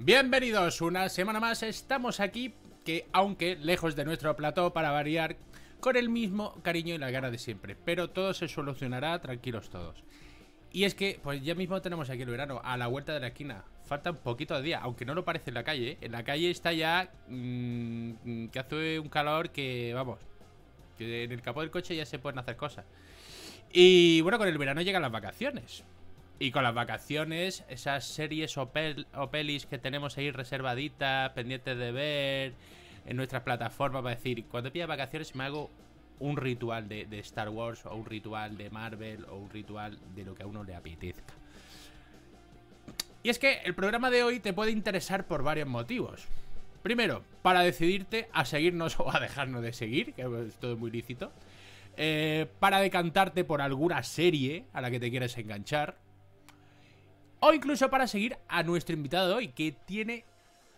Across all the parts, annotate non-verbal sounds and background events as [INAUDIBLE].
Bienvenidos una semana más, estamos aquí, que aunque lejos de nuestro plató para variar, con el mismo cariño y la gana de siempre, pero todo se solucionará, tranquilos todos. Y es que, pues ya mismo tenemos aquí el verano, a la vuelta de la esquina. Falta un poquito de día, aunque no lo parece en la calle. ¿eh? En la calle está ya mmm, que hace un calor que, vamos, que en el capó del coche ya se pueden hacer cosas. Y bueno, con el verano llegan las vacaciones. Y con las vacaciones, esas series o, pelis que tenemos ahí reservaditas, pendientes de ver en nuestras plataformas, para decir, cuando pida vacaciones me hago un ritual de, Star Wars o un ritual de Marvel o un ritual de lo que a uno le apetezca. Y es que el programa de hoy te puede interesar por varios motivos. Primero, para decidirte a seguirnos [LAUGHS] o a dejarnos de seguir, que es todo muy lícito. Eh, para decantarte por alguna serie a la que te quieres enganchar. O incluso para seguir a nuestro invitado de hoy, que tiene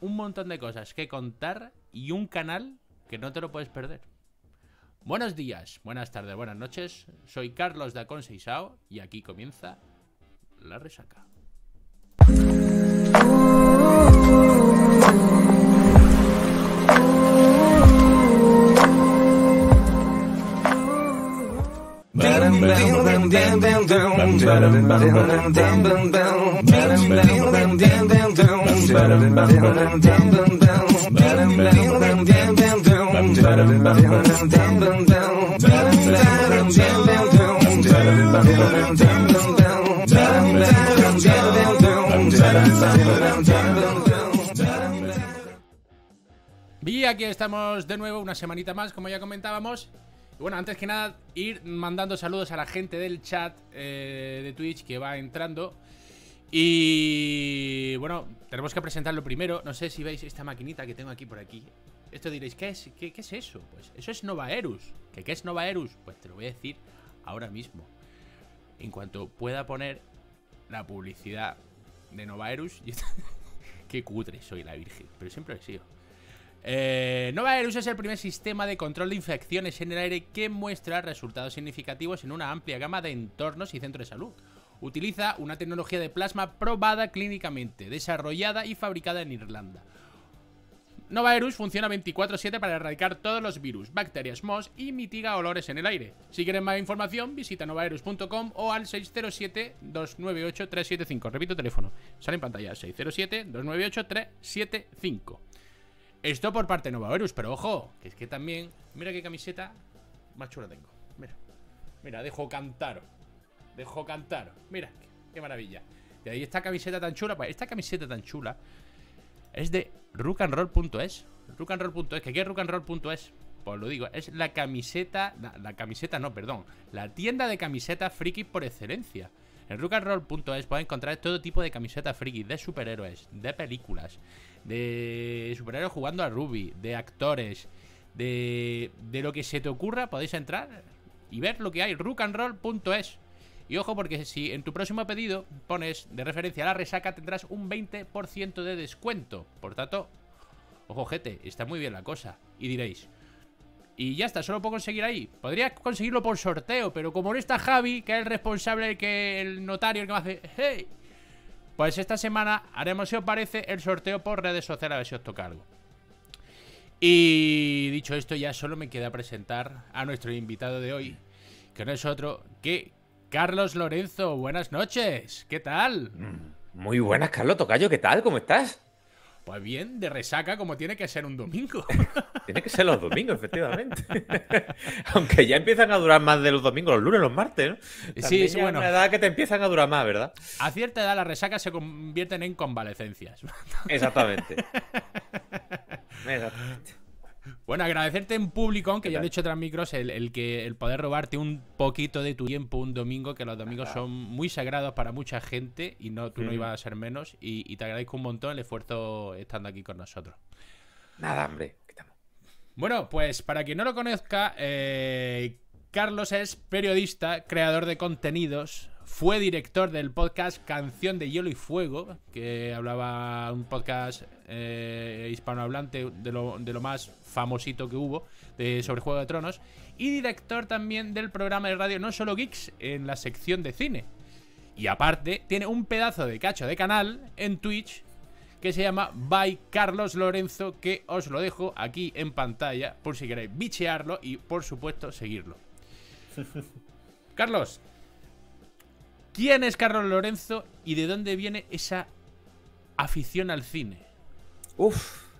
un montón de cosas que contar y un canal que no te lo puedes perder. Buenos días, buenas tardes, buenas noches. Soy Carlos de Aconseisao y aquí comienza la resaca. Y aquí estamos de nuevo, una semanita más, como ya comentábamos. bueno, antes que nada, ir mandando saludos a la gente del chat eh, de Twitch que va entrando. Y bueno, tenemos que presentarlo primero. No sé si veis esta maquinita que tengo aquí por aquí. Esto diréis, ¿qué es, qué, es eso? Pues eso es Novaerus. ¿Qué, ¿Qué es Novaerus? Pues te lo voy a decir ahora mismo. En cuanto pueda poner la publicidad de Novaerus. [LAUGHS] Qué cutre soy la virgen, pero siempre lo he sido. Eh, Novaerus es el primer sistema de control de infecciones en el aire que muestra resultados significativos en una amplia gama de entornos y centros de salud. Utiliza una tecnología de plasma probada clínicamente, desarrollada y fabricada en Irlanda. Novaerus funciona 24-7 para erradicar todos los virus, bacterias, mos y mitiga olores en el aire. Si quieres más información, visita novaerus.com o al 607-298-375. Repito teléfono, sale en pantalla, 607-298-375. Esto por parte de Novaerus, pero ojo, que es que también, mira qué camiseta más chula tengo. Mira, mira, dejo cantar. Dejo cantar. Mira, qué maravilla. Y ahí esta camiseta tan chula, pues esta camiseta tan chula es de rookandroll.es. Rookandroll.es. ¿Qué es rookandroll.es? Pues lo digo, es la camiseta. La, camiseta, no, perdón. La tienda de camisetas friki por excelencia. En rookandroll.es puedes encontrar todo tipo de camisetas friki, de superhéroes, de películas, de superhéroes jugando a Ruby, de actores, de, de lo que se te ocurra. Podéis entrar y ver lo que hay. rookandroll.es. Y ojo porque si en tu próximo pedido pones de referencia la resaca tendrás un 20% de descuento. Por tanto, ojo gente, está muy bien la cosa. Y diréis, y ya está, solo puedo conseguir ahí. Podría conseguirlo por sorteo, pero como no está Javi, que es el responsable, que el notario, el que me hace, hey, pues esta semana haremos, si os parece, el sorteo por redes sociales, a ver si os toca algo. Y dicho esto, ya solo me queda presentar a nuestro invitado de hoy, que no es otro que Carlos Lorenzo, buenas noches. ¿Qué tal? Mm, muy buenas, Carlos Tocayo. ¿Qué tal? ¿Cómo estás? Pues bien, de resaca como tiene que ser un domingo. [LAUGHS] tiene que ser los domingos, efectivamente. [LAUGHS] Aunque ya empiezan a durar más de los domingos, los lunes, los martes, ¿no? sí, sí, bueno. una edad que te empiezan a durar más, ¿verdad? A cierta edad las resacas se convierten en convalecencias. Exactamente. [LAUGHS] Exactamente. Bueno, agradecerte en público, aunque ya he dicho tras micros, el, que el poder robarte un poquito de tu tiempo un domingo, que los domingos son muy sagrados para mucha gente y no tú no ibas a ser menos. Y, te agradezco un montón el esfuerzo estando aquí con nosotros. Nada, hombre. Bueno, pues para quien no lo conozca, eh, Carlos es periodista, creador de contenidos, fue director del podcast Canción de Hielo y Fuego, que hablaba un podcast eh, hispanohablante de lo, de lo, más famosito que hubo de, sobre Juego de Tronos. Y director también del programa de radio No Solo Geeks en la sección de cine. Y aparte, tiene un pedazo de cacho de canal en Twitch que se llama By Carlos Lorenzo, que os lo dejo aquí en pantalla por si queréis bichearlo y por supuesto seguirlo. [LAUGHS] Carlos, ¿quién es Carlos Lorenzo y de dónde viene esa afición al cine? Uf,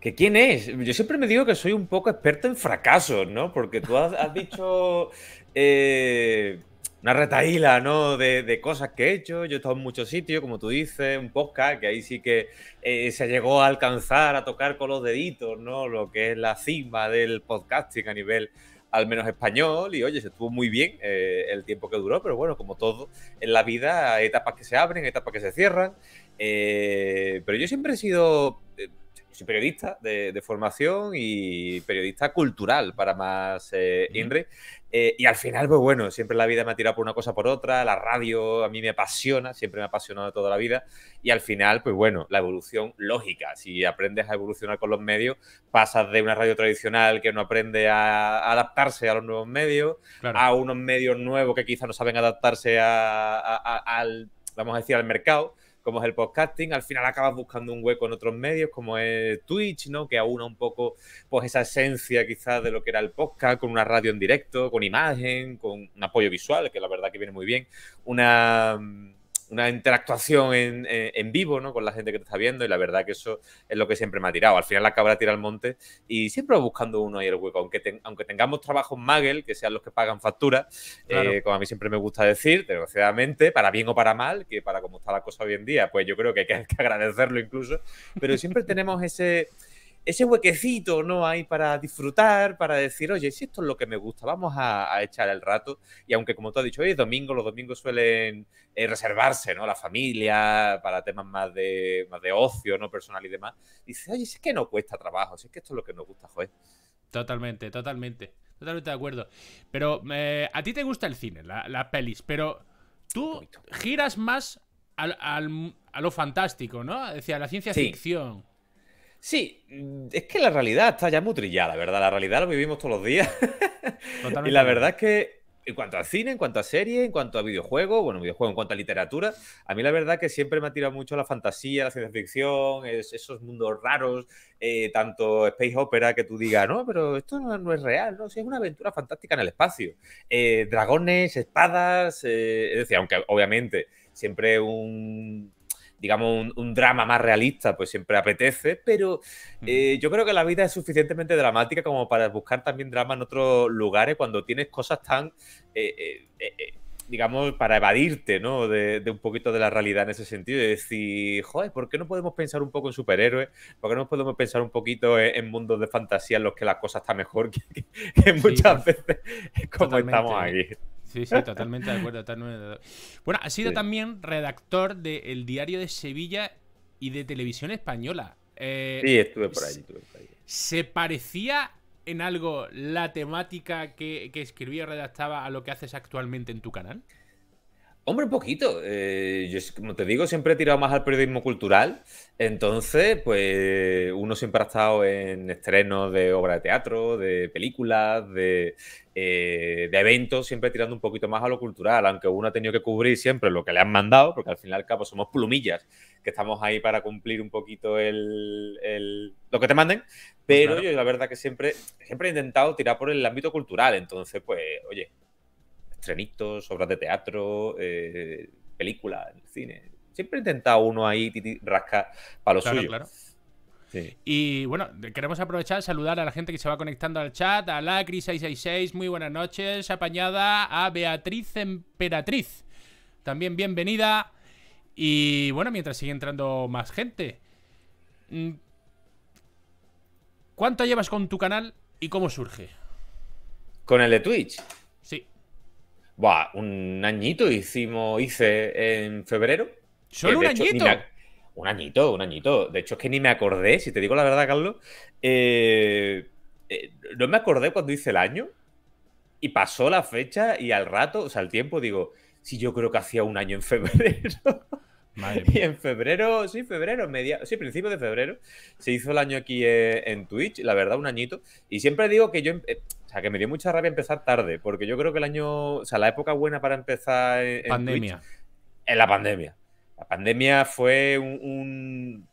¿Que quién es? Yo siempre me digo que soy un poco experto en fracasos, ¿no? Porque tú has, dicho [LAUGHS] eh, una retaíla, ¿no? De, cosas que he hecho. Yo he estado en muchos sitios, como tú dices, un podcast, que ahí sí que eh, se llegó a alcanzar, a tocar con los deditos, ¿no? Lo que es la cima del podcasting a nivel al menos español y oye, se estuvo muy bien eh, el tiempo que duró, pero bueno, como todo en la vida, hay etapas que se abren, etapas que se cierran, pero yo siempre he sido soy periodista de, formación y periodista cultural para más eh, INRI. Eh, y al final, pues bueno, siempre la vida me ha tirado por una cosa por otra, la radio a mí me apasiona, siempre me ha apasionado toda la vida. Y al final, pues bueno, la evolución lógica. Si aprendes a evolucionar con los medios, pasas de una radio tradicional que no aprende a, adaptarse a los nuevos medios, a unos medios nuevos que quizás no saben adaptarse al, vamos a decir, al mercado como es el podcasting, al final acabas buscando un hueco en otros medios como es Twitch, ¿no? Que aúna un poco pues esa esencia quizás de lo que era el podcast, con una radio en directo, con imagen, con un apoyo visual, que la verdad que viene muy bien, una una interactuación en, vivo, ¿no? Con la gente que te está viendo y la verdad que eso es lo que siempre me ha tirado. Al final la cabra tira al monte y siempre buscando uno ahí el hueco. Aunque, aunque tengamos trabajos Magel, que sean los que pagan factura, eh, como a mí siempre me gusta decir, desgraciadamente, para bien o para mal, que para cómo está la cosa hoy en día, pues yo creo que hay que [LAUGHS] agradecerlo incluso, pero siempre tenemos ese ese huequecito, ¿no? Hay para disfrutar, para decir, oye, si esto es lo que me gusta, vamos a, echar el rato. Y aunque, como tú has dicho, hoy es domingo, los domingos suelen eh, reservarse, ¿no? La familia, para temas más de, más de ocio, ¿no? Personal y demás. Dice, oye, si es que no cuesta trabajo, si es que esto es lo que nos gusta, joder. Totalmente, totalmente. Totalmente de acuerdo. Pero eh, a ti te gusta el cine, las pelis, pero tú giras más al, a lo fantástico, ¿no? Decía, la ciencia ficción. Sí, mm, es que la realidad está ya muy trillada, ¿verdad? La realidad lo vivimos todos los días. [LAUGHS] y la verdad es que en cuanto al cine, en cuanto a serie, en cuanto a videojuegos, bueno, videojuegos, en cuanto a literatura, a mí la verdad que siempre me ha tirado mucho la fantasía, la ciencia ficción, esos mundos raros, eh, tanto space opera que tú digas, no, pero esto no, es real, ¿no? Si es una aventura fantástica en el espacio. Eh, dragones, espadas, eh, es decir, aunque obviamente siempre un digamos, un, drama más realista, pues siempre apetece, pero eh, yo creo que la vida es suficientemente dramática como para buscar también drama en otros lugares cuando tienes cosas tan, eh, eh, digamos, para evadirte, ¿no? De, un poquito de la realidad en ese sentido, y decir, joder, ¿por qué no podemos pensar un poco en superhéroes? ¿Por qué no podemos pensar un poquito en, mundos de fantasía en los que la cosa está mejor que, muchas veces como estamos aquí? Sí, sí, [LAUGHS] totalmente de acuerdo. Bueno, ha sido también redactor del Diario de Sevilla y de Televisión Española. Eh, sí, estuve por ahí, estuve por ahí. ¿Se parecía en algo la temática que, que escribía y redactaba a lo que haces actualmente en tu canal? Hombre, un poquito. Eh, yo, como te digo, siempre he tirado más al periodismo cultural. Entonces, pues uno siempre ha estado en estrenos de obras de teatro, de películas, de, eh, de, eventos, siempre tirando un poquito más a lo cultural, aunque uno ha tenido que cubrir siempre lo que le han mandado, porque al fin y al cabo somos plumillas, que estamos ahí para cumplir un poquito el, lo que te manden. Pero yo la verdad que siempre, siempre he intentado tirar por el ámbito cultural. Entonces, pues, oye, estrenitos, obras de teatro, eh, películas, cine. Siempre he intentado uno ahí rascar para lo suyo. Claro. Y bueno, queremos aprovechar saludar a la gente que se va conectando al chat, a Lacri666, muy buenas noches, apañada, a Beatriz Emperatriz, también bienvenida. Y bueno, mientras sigue entrando más gente. Mm, ¿Cuánto llevas con tu canal y cómo surge? ¿Con el de Twitch? Buah, un añito hicimos, hice en febrero. ¿Solo un añito? Un añito, un añito. De hecho, es que ni me acordé, si te digo la verdad, Carlos. Eh, eh, no me acordé cuando hice el año. Y pasó la fecha y al rato, o sea, el tiempo, digo, si yo creo que hacía un año en febrero. [LAUGHS] Y en febrero, sí, febrero, media, sí, principio de febrero, se hizo el año aquí eh, en Twitch, la verdad, un añito. Y siempre digo que yo, o sea, que me dio mucha rabia empezar tarde, porque yo creo que el año, o sea, la época buena para empezar en pandemia. en la pandemia. La pandemia fue un,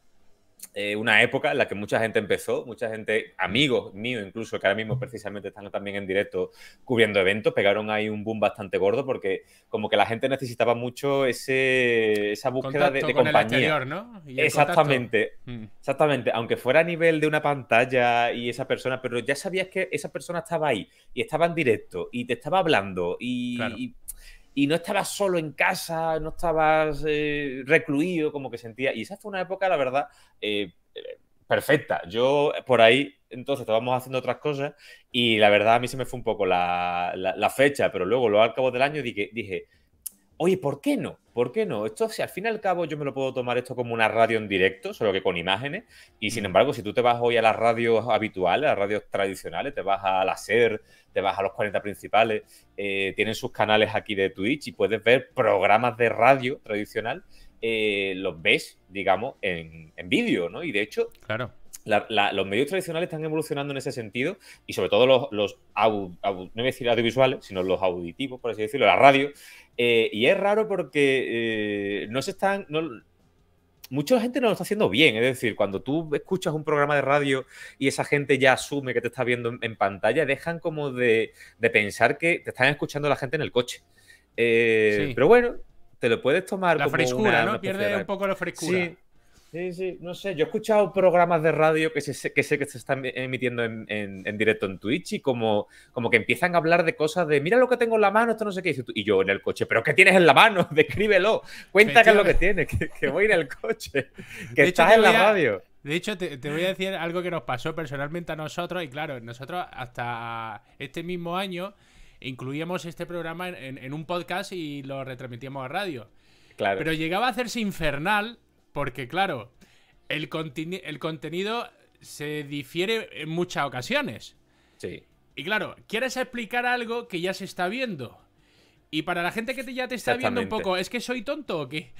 eh, una época en la que mucha gente empezó, mucha gente, amigos míos incluso, que ahora mismo precisamente están también en directo cubriendo eventos, pegaron ahí un boom bastante gordo porque como que la gente necesitaba mucho ese, esa búsqueda de, compañía. ¿no? exactamente, mm. exactamente, aunque fuera a nivel de una pantalla y esa persona, pero ya sabías que esa persona estaba ahí y estaba en directo y te estaba hablando y y no estabas solo en casa, no estabas eh, recluido, como que sentía. Y esa fue una época, la verdad, eh, perfecta. Yo por ahí, entonces, estábamos haciendo otras cosas y la verdad a mí se me fue un poco la, fecha, pero luego, luego al cabo del año dije, dije Oye, ¿por qué no? ¿Por qué no? Esto, si al fin y al cabo yo me lo puedo tomar esto como una radio en directo, solo que con imágenes. Y sin embargo, si tú te vas hoy a las radios habituales, a las radios tradicionales, te vas a la SER, te vas a los 40 principales, eh, tienen sus canales aquí de Twitch y puedes ver programas de radio tradicional, eh, los ves, digamos, en, en vídeo, ¿no? Y de hecho, claro los medios tradicionales están evolucionando en ese sentido y sobre todo los, los no voy a decir audiovisuales, sino los auditivos, por así decirlo, la radio. Eh, y es raro porque eh, no se están... No, mucha gente no lo está haciendo bien. Es decir, cuando tú escuchas un programa de radio y esa gente ya asume que te está viendo en, pantalla, dejan como de, pensar que te están escuchando la gente en el coche. Eh, pero bueno, te lo puedes tomar la frescura, ¿no? Pierde un poco la frescura. Sí, sí, no sé. Yo he escuchado programas de radio que, sé que se están emitiendo en, directo en Twitch y como, como que empiezan a hablar de cosas de mira lo que tengo en la mano, esto no sé qué. Y yo en el coche, ¿pero qué tienes en la mano? [LAUGHS] Descríbelo. Cuenta qué es lo que tienes, que, voy en el coche, [LAUGHS] que estás en la radio. De hecho, te, voy a decir algo que nos pasó personalmente a nosotros. Y claro, nosotros hasta este mismo año incluíamos este programa en, en un podcast y lo retransmitíamos a radio. Claro. Pero llegaba a hacerse infernal porque, claro, el, el contenido se difiere en muchas ocasiones. Sí. Y claro, quieres explicar algo que ya se está viendo. Y para la gente que ya te está viendo un poco, ¿es que soy tonto o qué?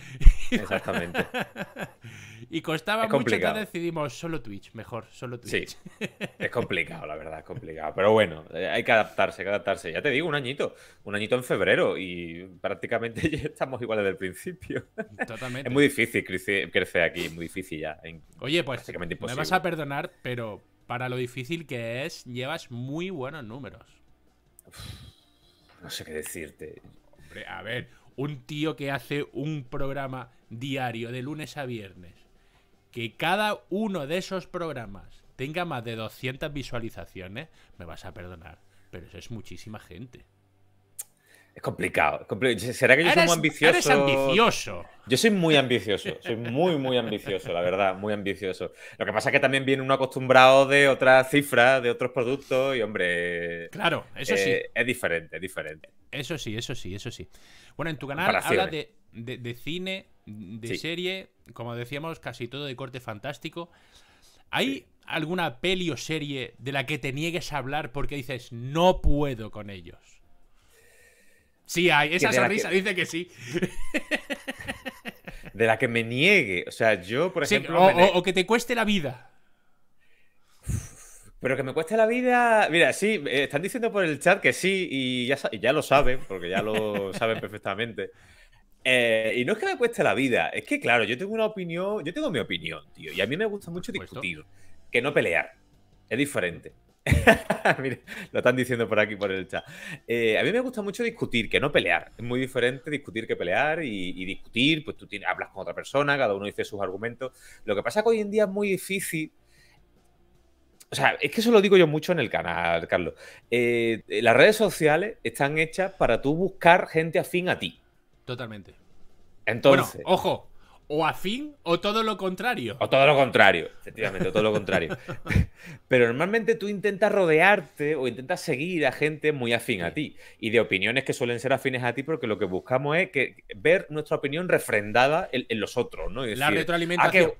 Exactamente. [LAUGHS] y costaba mucho que decidimos solo Twitch, mejor, solo Twitch. Sí, [LAUGHS] es complicado, la verdad, es complicado. Pero bueno, eh, hay que adaptarse, hay que adaptarse. Ya te digo, un añito, un añito en febrero y prácticamente [LAUGHS] ya estamos igual desde el principio. Totalmente. es muy difícil crecer, aquí, muy difícil ya. Oye, pues me vas a perdonar, pero para lo difícil que es, llevas muy buenos números. No sé qué decirte. Hombre, a ver, un tío que hace un programa diario de lunes a viernes, que cada uno de esos programas tenga más de 200 visualizaciones, me vas a perdonar, pero eso es muchísima gente. Es complicado. ¿Será que yo soy muy ambicioso? Eres ambicioso. Yo soy muy ambicioso. Soy muy, muy ambicioso, la verdad. Muy ambicioso. Lo que pasa es que también viene uno acostumbrado de otras cifras, de otros productos y, hombre. Claro, eso sí. Eh, es diferente, es diferente. Eso sí, eso sí, eso sí. Bueno, en tu canal habla de, cine, de serie, como decíamos, casi todo de corte fantástico. ¿Hay alguna peli o serie de la que te niegues a hablar porque dices, no puedo con ellos? Sí hay, esa sonrisa dice que sí. [LAUGHS] De la que me niegue. O sea, yo, por ejemplo. o, que te cueste la vida. Pero que me cueste la vida. Mira, sí, eh, están diciendo por el chat que sí, y ya, ya lo saben, porque ya lo [LAUGHS] saben perfectamente. Eh, y no es que me cueste la vida, es que, claro, yo tengo una opinión, yo tengo mi opinión, tío, y a mí me gusta mucho discutir, que no pelear. Es diferente. [LAUGHS] Mira, lo están diciendo por aquí, por el chat. Eh, a mí me gusta mucho discutir, que no pelear. Es muy diferente discutir que pelear y, discutir, pues tú tienes, hablas con otra persona, cada uno dice sus argumentos. Lo que pasa es que hoy en día es muy difícil. O sea, es que eso lo digo yo mucho en el canal, Carlos. Eh, las redes sociales están hechas para tú buscar gente afín a ti. Totalmente. Entonces. Bueno, ojo, o afín o todo lo contrario. O todo lo contrario, efectivamente, o todo lo contrario. [LAUGHS] Pero normalmente tú intentas rodearte o intentas seguir a gente muy afín a ti y de opiniones que suelen ser afines a ti porque lo que buscamos es que ver nuestra opinión refrendada en, los otros, ¿no? la retroalimentación.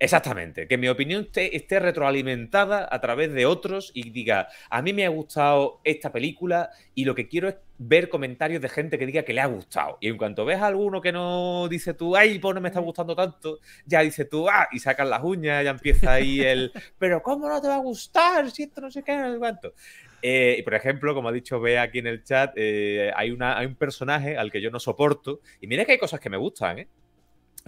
Exactamente, que mi opinión esté, retroalimentada a través de otros y diga, a mí me ha gustado esta película y lo que quiero es ver comentarios de gente que diga que le ha gustado. Y en cuanto ves a alguno que no dice tú, ay, pues no me está gustando tanto, ya dice tú, ah, y sacan las uñas, ya empieza ahí el, [LAUGHS] pero ¿cómo no te va a gustar si esto no sé qué, no sé cuánto? Eh, y por ejemplo, como ha dicho Bea aquí en el chat, eh, hay, una, hay un personaje al que yo no soporto. Y mira que hay cosas que me gustan, ¿eh?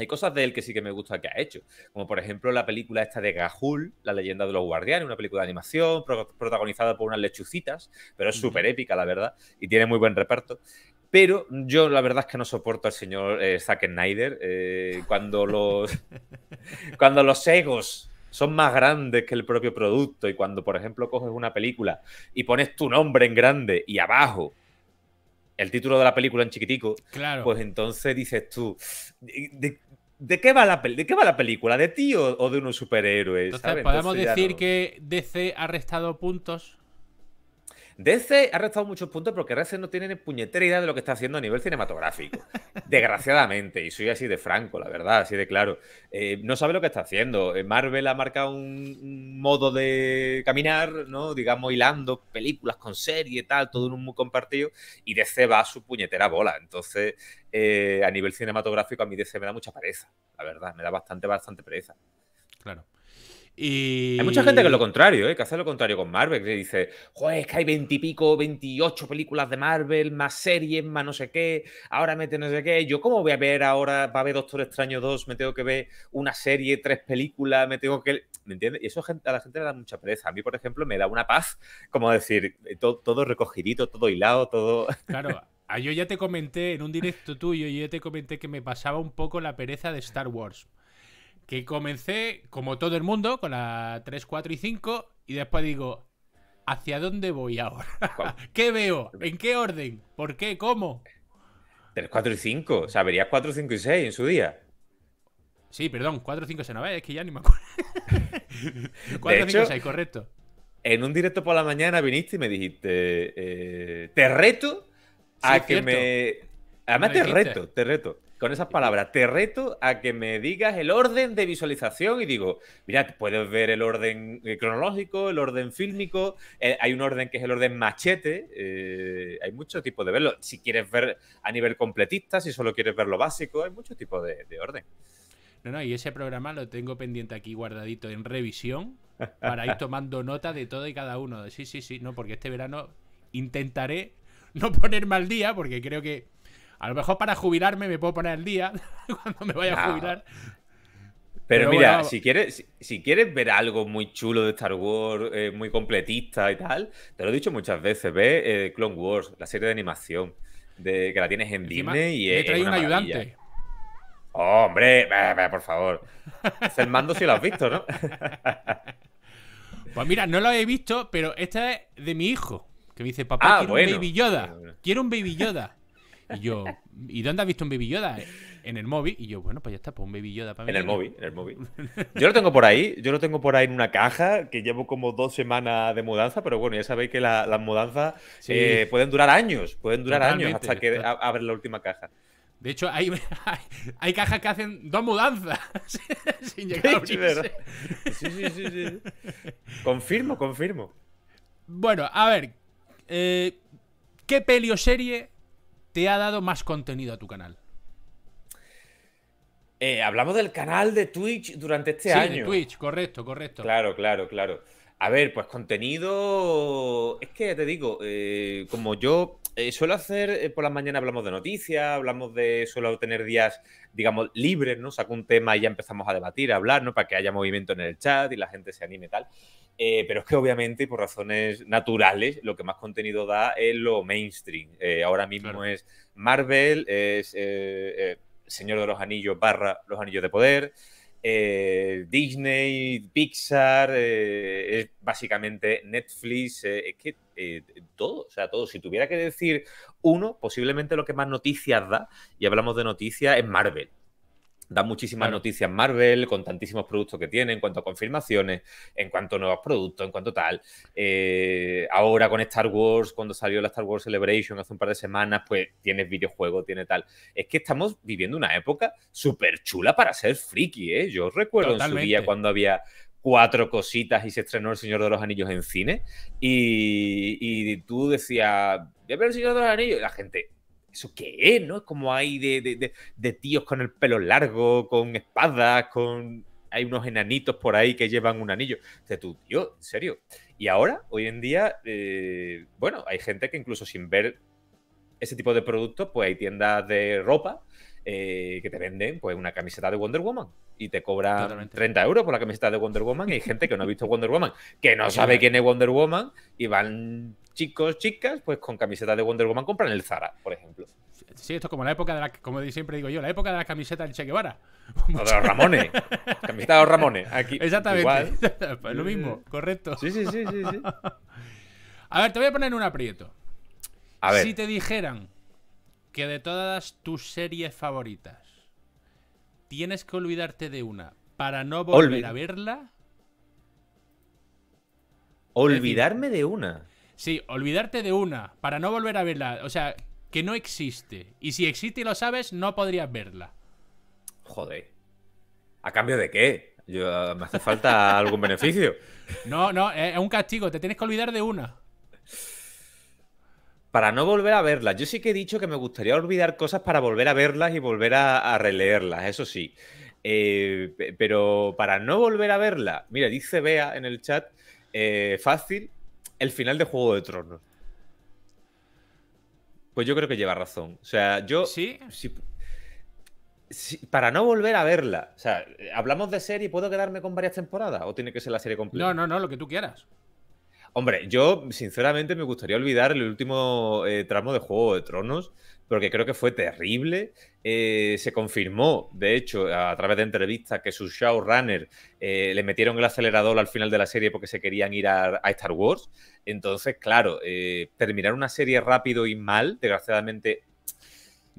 Hay cosas de él que sí que me gusta que ha hecho, como por ejemplo la película esta de Gahul, La leyenda de los guardianes, una película de animación protagonizada por unas lechucitas, pero es súper épica, la verdad, y tiene muy buen reparto. Pero yo la verdad es que no soporto al señor eh, Zack Snyder eh, [LAUGHS] cuando los cuando los egos son más grandes que el propio producto y cuando, por ejemplo, coges una película y pones tu nombre en grande y abajo el título de la película en chiquitico, claro. pues entonces dices tú, ¿de, qué, va la, ¿de qué va la película? ¿De ti o, de unos superhéroes? Entonces, podemos decir que DC ha restado puntos DC ha restado muchos puntos porque DC no tiene ni puñetera idea de lo que está haciendo a nivel cinematográfico. [LAUGHS] Desgraciadamente, y soy así de franco, la verdad, así de claro. Eh, no sabe lo que está haciendo. Eh, Marvel ha marcado un, modo de caminar, ¿no? Digamos, hilando películas con serie y tal, todo en un muy compartido, y DC va a su puñetera bola. Entonces, eh, a nivel cinematográfico, a mí DC me da mucha pereza, la verdad, me da bastante, bastante pereza. Claro. Hay mucha gente que es lo contrario, ¿eh? que hace lo contrario con Marvel, que dice, joder, es que hay veintipico, veintiocho películas de Marvel, más series, más no sé qué, ahora mete no sé qué. Yo, ¿cómo voy a ver ahora, va a ver Doctor Extraño 2, me tengo que ver una serie, tres películas, me tengo que. ¿Me entiendes? Y eso a la gente le da mucha pereza. A mí, por ejemplo, me da una paz, como decir, eh, todo, todo recogidito, todo hilado, todo. [LAUGHS] Claro. Yo ya te comenté en un directo tuyo, yo ya te comenté que me pasaba un poco la pereza de Star Wars que comencé, como todo el mundo, con la 3, 4 y 5, y después digo, ¿hacia dónde voy ahora? [LAUGHS] ¿Qué veo? ¿En qué orden? ¿Por qué? ¿Cómo? 3, 4 y 5. O sea, verías 4, 5 y 6 en su día. Sí, perdón, 4, 5, 6, no, es que ya ni me acuerdo. 4, 5, 6, correcto. En un directo por la mañana viniste y me dijiste, eh, te reto a que me... Además te reto, te reto con esas palabras, te reto a que me digas el orden de visualización y digo, mira, puedes ver el orden eh, cronológico, el orden fílmico, eh, hay un orden que es el orden machete, eh, hay muchos tipos de verlo. Si quieres ver a nivel completista, si solo quieres ver lo básico, hay muchos tipos de, orden. No, no, y ese programa lo tengo pendiente aquí guardadito en revisión para ir [LAUGHS] tomando nota de todo y cada uno. Sí, sí, sí, no, porque este verano intentaré no ponerme al día, porque creo que a lo mejor para jubilarme me puedo poner el día [LAUGHS] cuando me vaya a jubilar. Pero, mira, si, quieres, si, quieres ver algo muy chulo de Star Wars, eh, muy completista y tal, te lo he dicho muchas veces, ve eh, Clone Wars, la serie de animación, de, que la tienes en Disney y me trae un ayudante. Oh, hombre, por favor. [LAUGHS] el mando si lo has visto, ¿no? [LAUGHS] pues mira, no lo he visto, pero esta es de mi hijo, que me dice, papá, ah, quiero un Baby Yoda. Quiero un Baby Yoda. Y yo, ¿y dónde has visto un Baby Yoda? En el móvil. Y yo, bueno, pues ya está, pues un Baby Yoda para mí. En el móvil, en el móvil. Yo lo tengo por ahí, yo lo tengo por ahí en una caja que llevo como dos semanas de mudanza, pero bueno, ya sabéis que las mudanzas eh, pueden durar años, pueden durar años hasta que abres la última caja. De hecho, [LAUGHS] hay, hay, cajas que hacen dos mudanzas [LAUGHS] sin llegar a Sí, sí, sí, sí. Confirmo, confirmo. Bueno, a ver. Eh, ¿Qué peli o serie te ha dado más contenido a tu canal? Eh, hablamos del canal de Twitch durante este año. De Twitch, correcto, correcto. Claro, claro, claro. A ver, pues contenido. Es que te digo, eh, como yo eh, suelo hacer por la mañana hablamos de noticias, hablamos de. Suelo tener días, digamos, libres, ¿no? Saco un tema y ya empezamos a debatir, a hablar, ¿no? Para que haya movimiento en el chat y la gente se anime y tal. Eh, pero es que obviamente, por razones naturales, lo que más contenido da es lo mainstream. Eh, ahora mismo es Marvel, es eh, Señor de los Anillos barra Los Anillos de Poder, Disney, Pixar, es básicamente Netflix, es que todo, o sea, todo. Si tuviera que decir uno, posiblemente lo que más noticias da, y hablamos de noticias, es Marvel da muchísimas noticias Marvel con tantísimos productos que tiene en cuanto a confirmaciones, en cuanto a nuevos productos, en cuanto a tal. Eh, ahora con Star Wars, cuando salió la Star Wars Celebration hace un par de semanas, pues tienes videojuegos, tiene tal. Es que estamos viviendo una época súper chula para ser friki, ¿eh? Yo recuerdo en su día cuando había cuatro cositas y se estrenó El Señor de los Anillos en cine y, y tú decías, voy a ver El Señor de los Anillos y la gente, ¿eso qué es? ¿No? Como hay de, tíos con el pelo largo, con espadas, con. Hay unos enanitos por ahí que llevan un anillo. De tu tío, en serio. Y ahora, hoy en día, eh, bueno, hay gente que incluso sin ver ese tipo de productos, pues hay tiendas de ropa eh, que te venden pues una camiseta de Wonder Woman y te cobran 30 euros por la camiseta de Wonder Woman y hay gente que no ha visto Wonder Woman, que no [LAUGHS] sabe quién es Wonder Woman y van chicos, chicas, pues con camisetas de Wonder Woman compran el Zara, por ejemplo. Sí, esto es como la época de la, como siempre digo yo, la época de la camiseta del Che Guevara. O de los Ramones. [LAUGHS] camiseta de los Ramones. Aquí. Exactamente. Pues [LAUGHS] lo mismo, correcto. Sí, sí, sí, sí, sí. A ver, te voy a poner un aprieto. A ver. Si te dijeran que de todas tus series favoritas tienes que olvidarte de una para no volver a verla. Olvidarme de una. Sí, olvidarte de una para no volver a verla. O sea, que no existe. Y si existe y lo sabes, no podrías verla. Joder. ¿A cambio de qué? Yo, me hace falta algún beneficio. [LAUGHS] No, no, es un castigo. Te tienes que olvidar de una. Para no volver a verlas. Yo sí que he dicho que me gustaría olvidar cosas para volver a verlas y volver a, releerlas, eso sí. Eh, pero para no volver a verlas, mira, dice Bea en el chat, eh, fácil, el final de Juego de Tronos. Pues yo creo que lleva razón. O sea, yo. ¿Sí? para no volver a verla. O sea, hablamos de serie, ¿puedo quedarme con varias temporadas? ¿O tiene que ser la serie completa? No, no, no, lo que tú quieras. Hombre, yo sinceramente me gustaría olvidar el último eh, tramo de Juego de Tronos, porque creo que fue terrible. Eh, se confirmó, de hecho, a través de entrevistas, que sus showrunner eh, le metieron el acelerador al final de la serie porque se querían ir a, Star Wars. Entonces, claro, terminar una serie rápido y mal, desgraciadamente,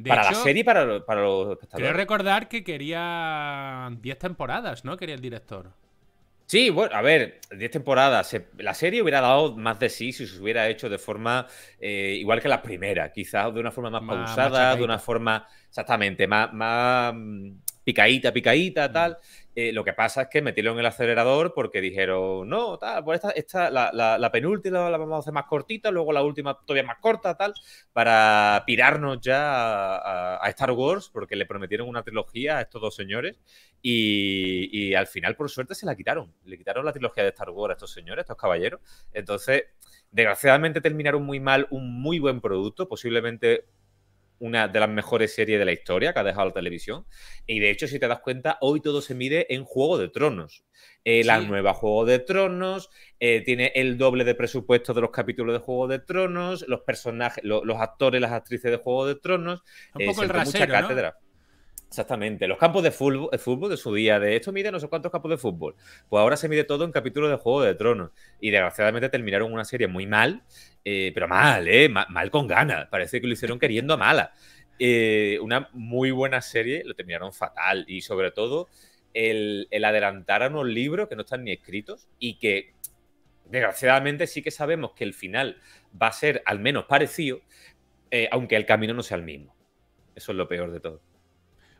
para la serie y para, para los espectadores. Quiero recordar que quería 10 temporadas, ¿no? Quería el director. Sí, bueno, a ver, 10 temporadas. la serie hubiera dado más de sí si se hubiera hecho de forma eh, igual que la primera, quizás de una forma más, pausada, de una forma exactamente más, más mm, picadita, picadita, mm. tal. Eh, lo que pasa es que metieron el acelerador porque dijeron, no, tal, pues esta, esta la, penúltima la vamos a hacer más cortita, luego la última todavía más corta, tal, para pirarnos ya a, Star Wars, porque le prometieron una trilogía a estos dos señores. Y, y, al final, por suerte, se la quitaron. Le quitaron la trilogía de Star Wars a estos señores, a estos caballeros. Entonces, desgraciadamente terminaron muy mal un muy buen producto, posiblemente una de las mejores series de la historia que ha dejado la televisión. Y de hecho, si te das cuenta, hoy todo se mide en Juego de Tronos. Eh, la nueva Juego de Tronos eh, tiene el doble de presupuesto de los capítulos de Juego de Tronos, los personajes, los actores, las actrices de Juego de Tronos. Un poco eh, el rasero, mucha cátedra. Exactamente. Los campos de fútbol, de fútbol de su día, de esto mide no sé cuántos campos de fútbol. Pues ahora se mide todo en capítulos de Juego de Tronos. Y desgraciadamente terminaron una serie muy mal, eh, pero mal, ¿eh? Mal, con ganas. Parece que lo hicieron queriendo a mala. Eh, una muy buena serie, lo terminaron fatal. Y sobre todo, el, el adelantar a unos libros que no están ni escritos y que desgraciadamente sí que sabemos que el final va a ser al menos parecido, eh, aunque el camino no sea el mismo. Eso es lo peor de todo.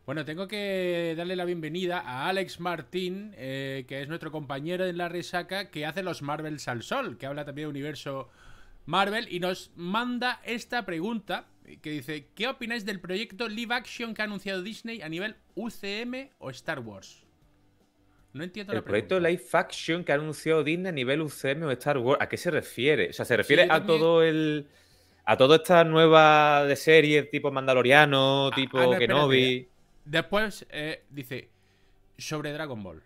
Bueno, tengo que darle la bienvenida a Alex Martín, eh, que es nuestro compañero en la resaca, que hace los Marvels al Sol, que habla también de universo Marvel, y nos manda esta pregunta, que dice, ¿qué opináis del proyecto live action que ha anunciado Disney a nivel UCM o Star Wars? No entiendo el proyecto live action que ha anunciado Disney a nivel UCM o Star Wars, ¿a qué se refiere? O sea, ¿se refiere a todo el... a toda esta nueva de serie tipo Mandaloriano, ah, tipo ah, Kenobi... Después eh, dice sobre Dragon Ball.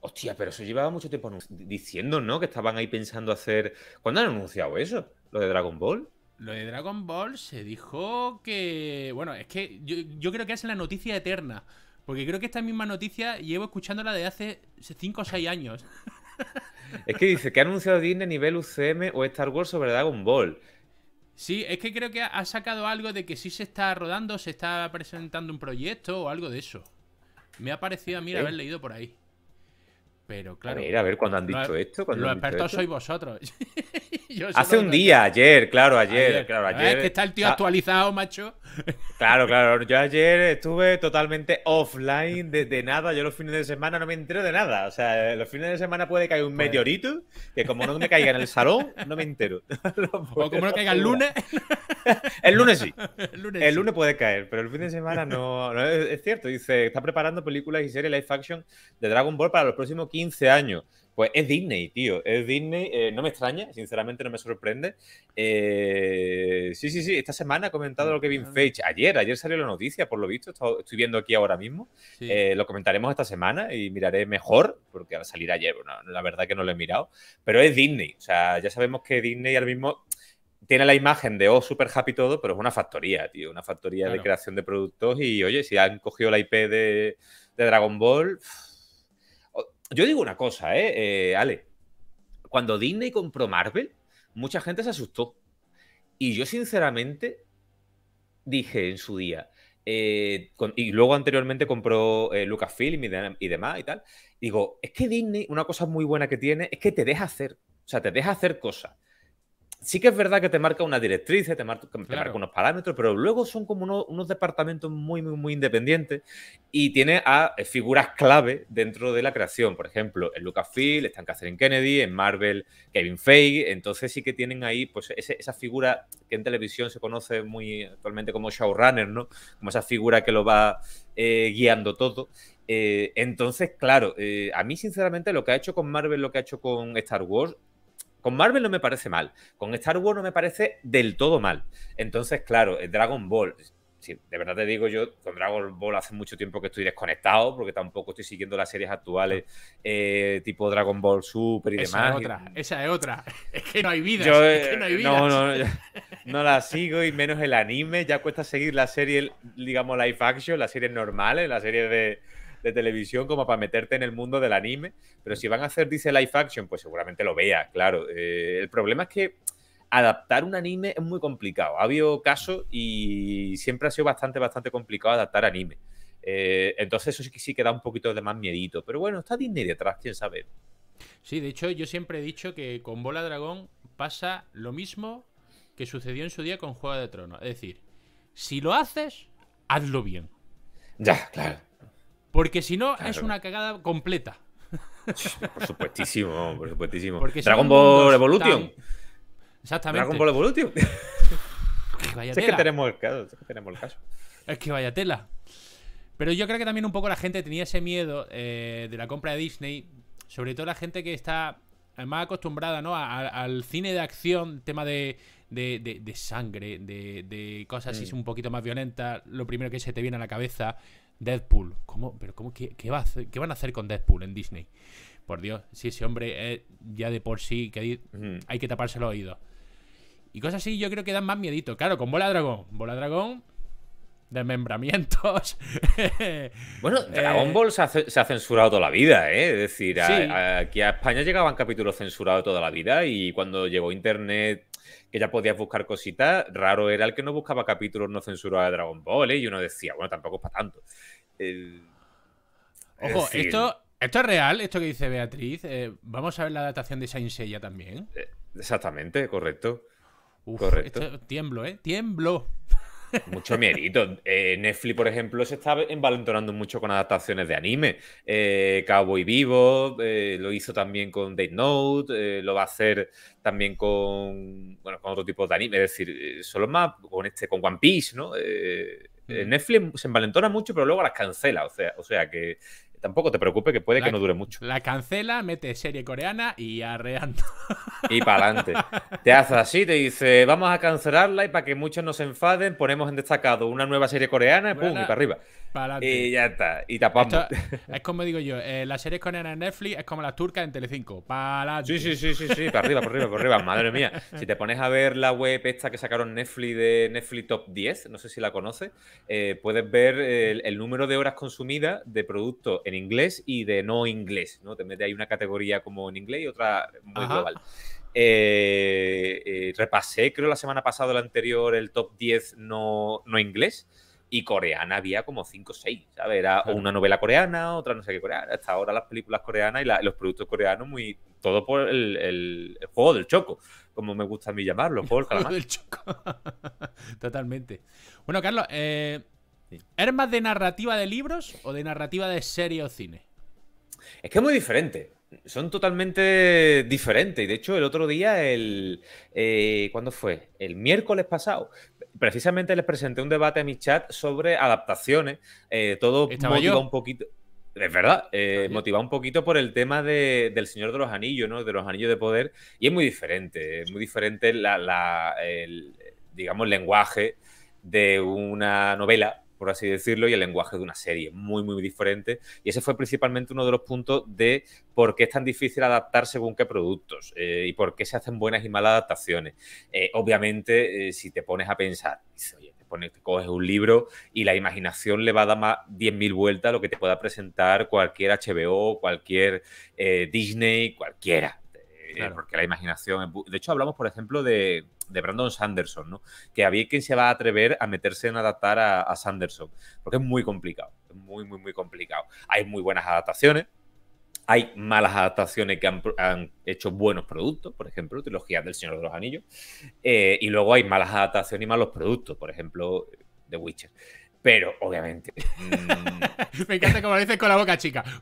Hostia, pero eso llevaba mucho tiempo diciendo, ¿no? Que estaban ahí pensando hacer. ¿Cuándo han anunciado eso? ¿Lo de Dragon Ball? Lo de Dragon Ball se dijo que. Bueno, es que yo, creo que es la noticia eterna. Porque creo que esta misma noticia llevo escuchándola de hace 5 o 6 años. Es que dice que ha anunciado Disney nivel UCM o Star Wars sobre Dragon Ball. Sí, es que creo que ha sacado algo de que sí se está rodando, se está presentando un proyecto o algo de eso. Me ha parecido a mí haber leído por ahí. Pero claro. A ver, a ver, cuando han dicho esto? Los expertos sois vosotros. [LAUGHS] [LAUGHS] Hace un día, ayer, claro, ayer, claro, ayer. Es que está el tío actualizado, macho. [LAUGHS] Claro, claro. Yo ayer estuve totalmente offline de, nada. Yo los fines de semana no me entero de nada. O sea, los fines de semana puede caer un pues meteorito que como no me caiga en el salón, no me entero. [LAUGHS] o como no caiga el lunes. el lunes sí. El lunes, El sí. lunes puede caer, pero el fin de semana no. no, es, es cierto, dice, está preparando películas y series live action de Dragon Ball para los próximos 15 años. Pues es Disney, tío. Es Disney. eh, no me extraña, sinceramente no me sorprende. Eh, sí, sí, sí. Esta semana ha comentado lo Kevin Feige. Ayer, ayer salió la noticia, por lo visto. Esto- Estoy viendo aquí ahora mismo. Sí. Eh, lo comentaremos esta semana y miraré mejor, porque al salir ayer, bueno, la verdad que no lo he mirado. Pero es Disney. O sea, ya sabemos que Disney ahora mismo tiene la imagen de oh, super happy todo, pero es una factoría, tío. Una factoría de creación de productos. Y oye, si han cogido la IP de, de Dragon Ball. Yo digo una cosa, ¿eh? Eh, Ale. Cuando Disney compró Marvel, mucha gente se asustó. Y yo, sinceramente, dije en su día. eh, y luego anteriormente compró eh, Lucasfilm y, de- y demás y tal. Digo, es que Disney, una cosa muy buena que tiene es que te deja hacer. O sea, te deja hacer cosas. Sí que es verdad que te marca una directriz, te marca, te Claro. marca unos parámetros, pero luego son como unos, unos departamentos muy, muy, muy independientes y tiene a eh, figuras clave dentro de la creación. Por ejemplo, en Lucasfilm están Catherine Kennedy, en Marvel Kevin Feige, entonces sí que tienen ahí pues ese- esa figura que en televisión se conoce muy actualmente como showrunner, ¿no? Como esa figura que lo va eh, guiando todo. Eh, entonces, claro, eh, a mí sinceramente lo que ha hecho con Marvel, lo que ha hecho con Star Wars, con Marvel no me parece mal, con Star Wars no me parece del todo mal. Entonces, claro, eh, Dragon Ball, sí, de verdad te digo yo, con Dragon Ball hace mucho tiempo que estoy desconectado, porque tampoco estoy siguiendo las series actuales eh, tipo Dragon Ball Super y esa demás. es otra, esa es otra. [LAUGHS] Es que no hay vida. Yo, es que eh, no hay vidas. no, no, [LAUGHS] yo no la sigo y menos el anime. Ya cuesta seguir la serie, digamos, live action, las series normales, las series de, de televisión, como para meterte en el mundo del anime. Pero si van a hacer, dice live action, pues seguramente lo veas, claro. Eh, el problema es que adaptar un anime es muy complicado. Ha habido casos y siempre ha sido bastante, bastante complicado adaptar anime. Eh, entonces eso sí que sí que da un poquito de más miedito. Pero bueno, está Disney detrás, quién sabe. Sí, de hecho, yo siempre he dicho que con Bola Dragón pasa lo mismo que sucedió en su día con Juego de Tronos. Es decir, si lo haces, hazlo bien. Ya, claro. Porque si no, es una cagada completa. [LAUGHS] Por supuestísimo, por supuestísimo. Porque Dragon Ball Evolution. tan- Exactamente. Dragon Ball Evolution. Vaya Si es que tenemos el caso. es que tenemos el caso. Es que vaya tela. Pero yo creo que también un poco la gente tenía ese miedo eh, de la compra de Disney. Sobre todo la gente que está más acostumbrada ¿no? a- a- al cine de acción, tema de, de- de- de sangre, de, de cosas así Mm. un poquito más violentas. Lo primero que se te viene a la cabeza, Deadpool. ¿Cómo? ¿Pero cómo? ¿Qué, qué va a hacer- qué van a hacer con Deadpool en Disney? Por Dios, si ese hombre es ya de por sí que hay, que taparse los oídos. Y cosas así yo creo que dan más miedito. Claro, con Bola Dragón. Bola Dragón, desmembramientos. [LAUGHS] Bueno, Eh, Dragon Ball se ha, se ha censurado toda la vida, ¿eh? Es decir, a- Sí. a- aquí a España llegaban capítulos censurados toda la vida y cuando llegó Internet, que ya podías buscar cositas, raro era el que no buscaba capítulos no censurados de Dragon Ball, ¿eh? Y uno decía, bueno, tampoco es para tanto. Eh, es Ojo, decir, esto, esto es real, esto que dice Beatriz. Eh, vamos a ver la adaptación de Saint Seiya también. Exactamente, correcto. Uf, Correcto. esto- tiemblo, ¿eh? Tiemblo. [LAUGHS] Mucho miedito. Eh, Netflix, por ejemplo, se está envalentonando mucho con adaptaciones de anime. Eh, Cowboy Vivo eh, lo hizo también con Death Note, lo va a hacer también con, bueno, con otro tipo de anime. Es decir, solo más con este, con One Piece, ¿no? Mm. Netflix se envalentona mucho, pero luego las cancela. O sea, o sea que tampoco te preocupes, que puede La- que no dure mucho. La cancela, mete serie coreana y arreando. [LAUGHS] Y para adelante. Te hace así, te dice, vamos a cancelarla y para que muchos no se enfaden, ponemos en destacado una nueva serie coreana y pum, y para arriba. Para Y ya está. Y tapamos. Esto es como digo yo, eh, las series coreanas en Netflix es como las turcas en Telecinco. Para Sí, sí, sí, sí, sí, para arriba, para arriba, para arriba. Madre mía. Si te pones a ver la web esta que sacaron Netflix de Netflix Top 10, no sé si la conoces, eh, puedes ver el, el número de horas consumidas de productos en inglés y de no inglés, ¿no? Te mete ahí una categoría como en inglés y otra muy Ajá. global. Eh, eh, repasé, creo, la semana pasada o la anterior, el top 10 no, no inglés. Y coreana había como 5 o 6, ¿sabes? Era Claro. una novela coreana, otra no sé qué coreana. Hasta ahora las películas coreanas y la- los productos coreanos, muy todo por el, el- el juego del choco, como me gusta a mí llamarlo, el juego del [LAUGHS] calamar. del choco. [LAUGHS] Totalmente. Bueno, Carlos, eh, Sí. ¿eres más de narrativa de libros o de narrativa de serie o cine? Es que es muy diferente. Son totalmente diferentes. Y de hecho, el otro día, el. Eh, ¿Cuándo fue? El miércoles pasado. precisamente les presenté un debate a mi chat sobre adaptaciones. Eh, todo motiva un poquito. Es verdad, eh, motiva un poquito por el tema de, del Señor de los Anillos, ¿no? De los Anillos de Poder. Y es muy diferente, es muy diferente la, el, digamos, lenguaje de una novela por así decirlo, y el lenguaje de una serie, muy, muy diferente. Y ese fue principalmente uno de los puntos de por qué es tan difícil adaptar según qué productos eh, y por qué se hacen buenas y malas adaptaciones. Eh, obviamente, eh, si te pones a pensar, oye, te, pones, te coges un libro y la imaginación le va a dar más 10.000 vueltas a lo que te pueda presentar cualquier HBO, cualquier Disney, cualquiera. Porque la imaginación. De hecho, hablamos, por ejemplo, de, de Brandon Sanderson, ¿no? Que había quien se va a atrever a meterse en adaptar a, Sanderson, porque es muy complicado, es muy, muy, muy complicado. Hay muy buenas adaptaciones, hay malas adaptaciones que han, hecho buenos productos, por ejemplo, trilogías del Señor de los Anillos, eh, y luego hay malas adaptaciones y malos productos, por ejemplo, The Witcher. Pero, obviamente. [LAUGHS] Me encanta como lo dices con la boca chica. [LAUGHS]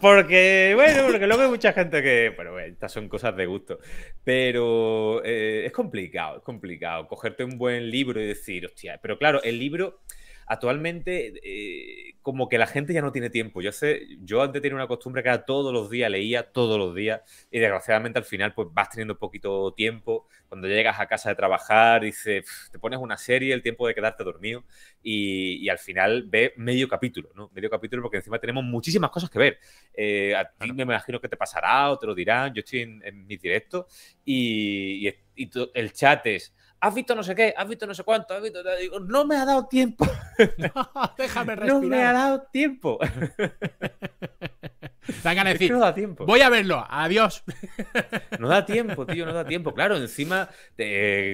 porque, bueno, porque luego hay mucha gente que. Bueno, estas son cosas de gusto. Pero eh, es complicado, es complicado. Cogerte un buen libro y decir, hostia. Pero claro, el libro actualmente eh, como que la gente ya no tiene tiempo. Yo sé, yo antes tenía una costumbre que era todos los días, leía todos los días y desgraciadamente al final pues vas teniendo poquito tiempo. Cuando llegas a casa de trabajar, dices, te pones una serie, el tiempo de quedarte dormido y, al final ves medio capítulo, ¿no? Medio capítulo porque encima tenemos muchísimas cosas que ver. Eh, a ti me imagino que te pasará o te lo dirán. Yo estoy en, mis directos y, y el chat es has visto no sé qué, has visto no sé cuánto, has visto. Digo, no me ha dado tiempo. [LAUGHS] No, déjame respirar. [LAUGHS] No me ha dado tiempo. [LAUGHS] Vengan a decir, no da tiempo. voy a verlo, adiós. No da tiempo, tío, no da tiempo. Claro, encima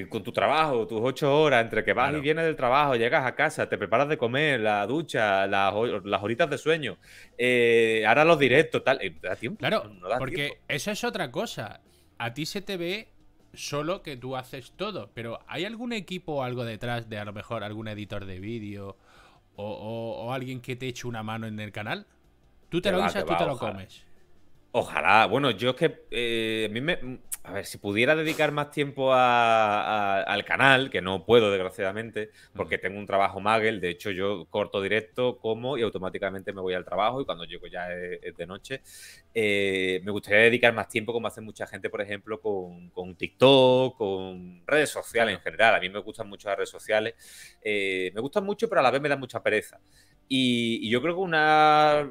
con tu trabajo, tus ocho horas, entre que vas y vienes del trabajo, llegas a casa, te preparas de comer, la ducha, las, horitas de sueño, eh, ahora los directos, tal. Eh, ¿Da tiempo? Claro, no da porque eso es otra cosa. A ti se te ve solo que tú haces todo. Pero ¿hay algún equipo o algo detrás de a lo mejor algún editor de vídeo o, alguien que te eche una mano en el canal? Tú te lo guisas, tú te lo comes. Ojalá. Bueno, yo es que eh, a mí me. A ver, si pudiera dedicar más tiempo al canal, que no puedo, desgraciadamente, porque tengo un trabajo Magel. De hecho, yo corto directo, como y automáticamente me voy al trabajo. Y cuando llego ya es, de noche. Eh, me gustaría dedicar más tiempo, como hace mucha gente, por ejemplo, con, TikTok, con redes sociales en general. A mí me gustan mucho las redes sociales. Eh, me gustan mucho, pero a la vez me da mucha pereza. y yo creo que una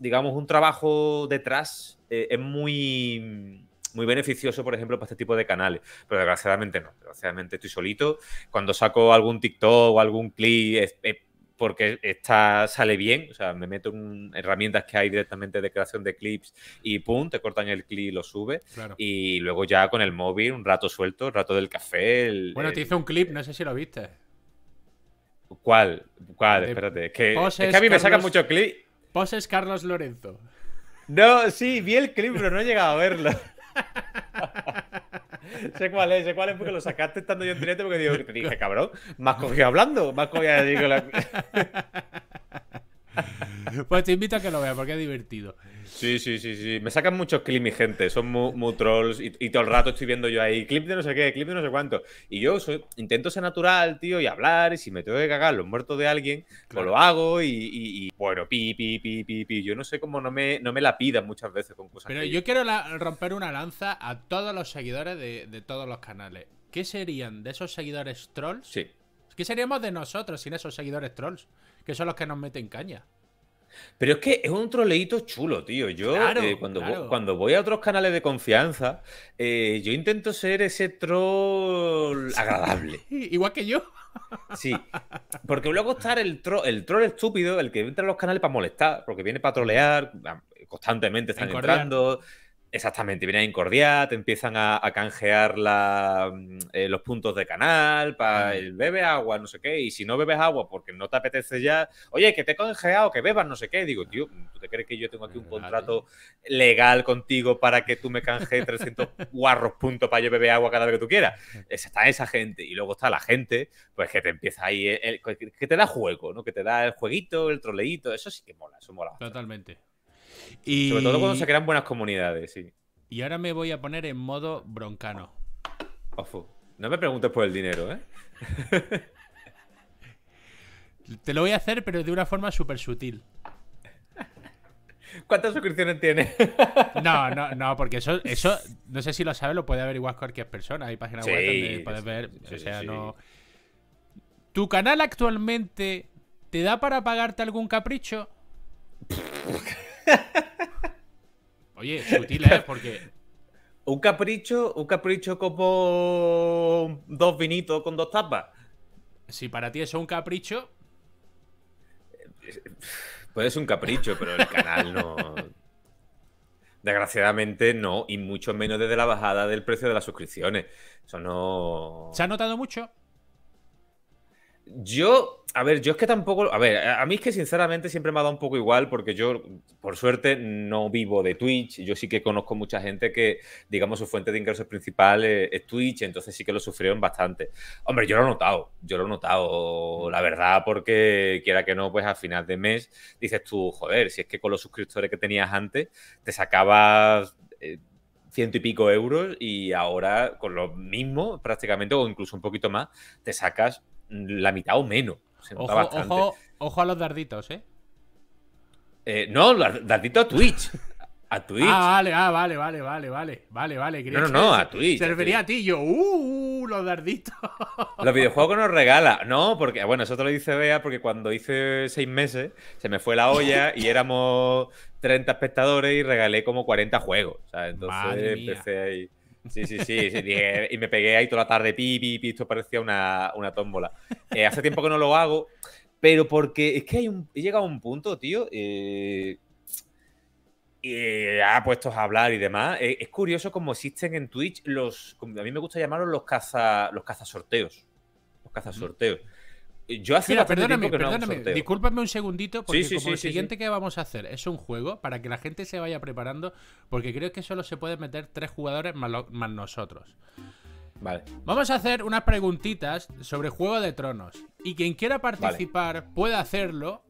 digamos, un trabajo detrás eh, es muy, muy beneficioso, por ejemplo, para este tipo de canales. Pero desgraciadamente no. Desgraciadamente estoy solito. Cuando saco algún TikTok o algún clip es, porque está, sale bien. O sea, me meto en herramientas que hay directamente de creación de clips y pum, te cortan el clip y lo sube. Y luego ya con el móvil, un rato suelto, el rato del café. bueno, te hice un clip, no sé si lo viste. ¿Cuál? ¿Cuál? Espérate. Es que, es que a mí me sacan muchos clips Poses Carlos Lorenzo. No, sí, vi el clip, pero no he llegado a verlo. [LAUGHS] [LAUGHS] sé cuál es, sé cuál es porque lo sacaste estando yo en directo porque digo, te dije, cabrón, has cogido hablando, has cogido. [LAUGHS] Pues te invito a que lo veas porque es divertido. Sí, sí, sí, sí. Me sacan muchos clips mi gente. Son muy, trolls. Y, todo el rato estoy viendo yo ahí clip de no sé qué, clip de no sé cuánto. Y yo intento ser natural, tío, y hablar. Y si me tengo que cagar los muertos de alguien, pues lo hago. Y, bueno, pi, pi, pi, pi, pi. Yo no sé cómo no me, no me la pidan muchas veces con cosas Pero yo quiero romper una lanza a todos los seguidores de, de todos los canales. ¿Qué serían de esos seguidores trolls? Sí. ¿Qué seríamos de nosotros sin esos seguidores trolls? Que son los que nos meten caña. Pero es que es un troleíto chulo, tío. Yo eh, cuando, cuando voy a otros canales de confianza, eh, yo intento ser ese troll agradable. [LAUGHS] Igual que yo. Sí, porque luego está el, el troll estúpido, el que entra a los canales para molestar, porque viene para trolear, constantemente están entrando. Exactamente, viene a incordiar, te empiezan a, canjear mm, eh, los puntos de canal para el bebe agua, no sé qué, y si no bebes agua porque no te apetece ya, oye, que te he canjeado, que bebas, no sé qué, digo, tío, ¿tú te crees que yo tengo aquí un contrato legal contigo para que tú me canjees 300 [LAUGHS] guarros puntos para yo beber agua cada vez que tú quieras? Esa, está esa gente, y luego está la gente, pues que te empieza ahí, que te da juego, ¿no? Que te da el jueguito, el troleíto, eso sí que mola, eso mola. Totalmente. Sobre todo cuando se crean buenas comunidades, sí. Y ahora me voy a poner en modo broncano. No me preguntes por el dinero, ¿eh? [LAUGHS] Te lo voy a hacer, pero de una forma súper sutil. [LAUGHS] ¿Cuántas suscripciones tienes? [LAUGHS] No, no, no, porque eso, eso, no sé si lo sabes, lo puede averiguar cualquier persona. Hay páginas Sí, web donde puedes ver. sí, o sea, sí. no. ¿Tu canal actualmente te da para pagarte algún capricho? Oye, sutil, ¿eh? Porque. ¿Un capricho? ¿Un capricho como dos vinitos con dos tapas? Si para ti eso es un capricho, Puede ser un capricho, pero el canal no. Desgraciadamente no, y mucho menos desde la bajada del precio de las suscripciones. Eso no. ¿se ha notado mucho? Yo, a ver, yo es que tampoco. A ver, a a mí es que sinceramente siempre me ha dado un poco igual porque yo, por suerte, no vivo de Twitch. Yo sí que conozco mucha gente que, digamos, su fuente de ingresos principal es, es Twitch, entonces sí que lo sufrieron bastante. Hombre, yo lo he notado, yo lo he notado, la verdad, porque quiera que no, pues al final de mes dices tú, joder, si es que con los suscriptores que tenías antes te sacabas. eh, ciento y pico euros y ahora con lo mismo prácticamente o incluso un poquito más te sacas la mitad o menos. Se Ojo, bastante. ojo, ojo a los darditos, ¿eh? Eh, no, datito a Twitch. A Twitch. Ah, vale, ah, vale, vale, vale, vale, vale, vale. No, no, no, a Twitch, Se a refería a ti yo, uh, los darditos. Los videojuegos nos regala. No, porque, bueno, eso te lo dice Bea porque cuando hice seis meses se me fue la olla y éramos 30 espectadores y regalé como 40 juegos. O sea, entonces Madre mía. empecé ahí. Sí, sí, sí. sí, dije- y me pegué ahí toda la tarde, pi, pi, pi, esto parecía una, una tómbola. Eh, hace tiempo que no lo hago, pero porque es que hay un, he llegado a un punto, tío, eh, y ya puestos a hablar y demás, eh, es curioso cómo existen en Twitch los, como a mí me gusta llamarlos los caza, los cazasorteos. Los cazasorteos. Yo hace Mira, perdóname, no un perdóname. Discúlpame un segundito, porque Sí, sí, como sí, el siguiente que vamos a hacer es un juego para que la gente se vaya preparando, porque creo que solo se pueden meter tres jugadores más, lo- más nosotros. Vale. Vamos a hacer unas preguntitas sobre Juego de Tronos. Y quien quiera participar puede hacerlo.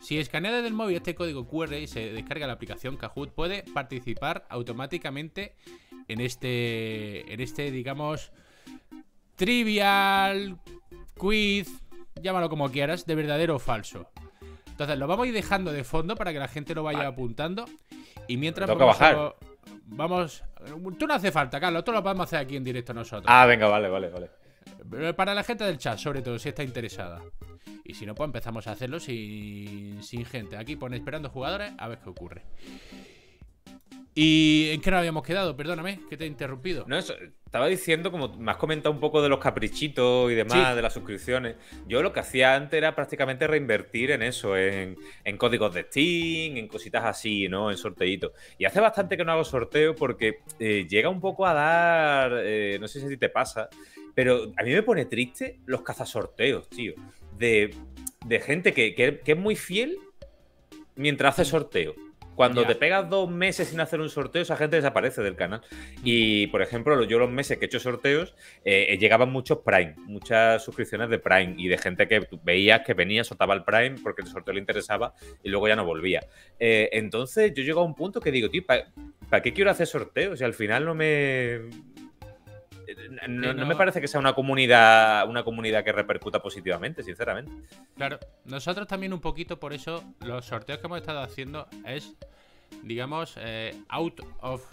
Si escanea desde el móvil este código QR y se descarga la aplicación Kahoot, puede participar automáticamente en este, en este, digamos, trivial, quiz, llámalo como quieras, de verdadero o falso. Entonces lo vamos a ir dejando de fondo para que la gente lo vaya Vale. apuntando. Y mientras vamos, bajar. a- vamos. Tú no hace falta, Carlos, esto lo podemos hacer aquí en directo nosotros. Ah, venga, vale, vale, vale. Eh, Para la gente del chat, sobre todo, si está interesada. Y si no, pues empezamos a hacerlo sin, sin gente. Aquí pone esperando jugadores, a ver qué ocurre. ¿Y en qué nos habíamos quedado? Perdóname, que te he interrumpido. No, eso, estaba diciendo, como me has comentado un poco de los caprichitos y demás, Sí. de las suscripciones. Yo lo que hacía antes era prácticamente reinvertir en eso, en, en códigos de Steam, en cositas así, ¿no? En sorteitos. Y hace bastante que no hago sorteo porque eh, llega un poco a dar. eh, no sé si a ti te pasa, pero a mí me pone triste los cazasorteos, tío. De, de gente que, que- que es muy fiel mientras hace sorteo. Cuando Ya. te pegas dos meses sin hacer un sorteo, esa gente desaparece del canal. Y, por ejemplo, yo los meses que he hecho sorteos, eh, llegaban muchos Prime, muchas suscripciones de Prime y de gente que veías que venía, soltaba el Prime porque el sorteo le interesaba y luego ya no volvía. Eh, entonces yo llego a un punto que digo, tío, ¿para qué quiero hacer sorteos? Si al final no me... No, Sí, no me parece que sea una comunidad, una comunidad que repercuta positivamente, sinceramente. Claro, nosotros también un poquito, por eso los sorteos que hemos estado haciendo es, digamos, eh, out of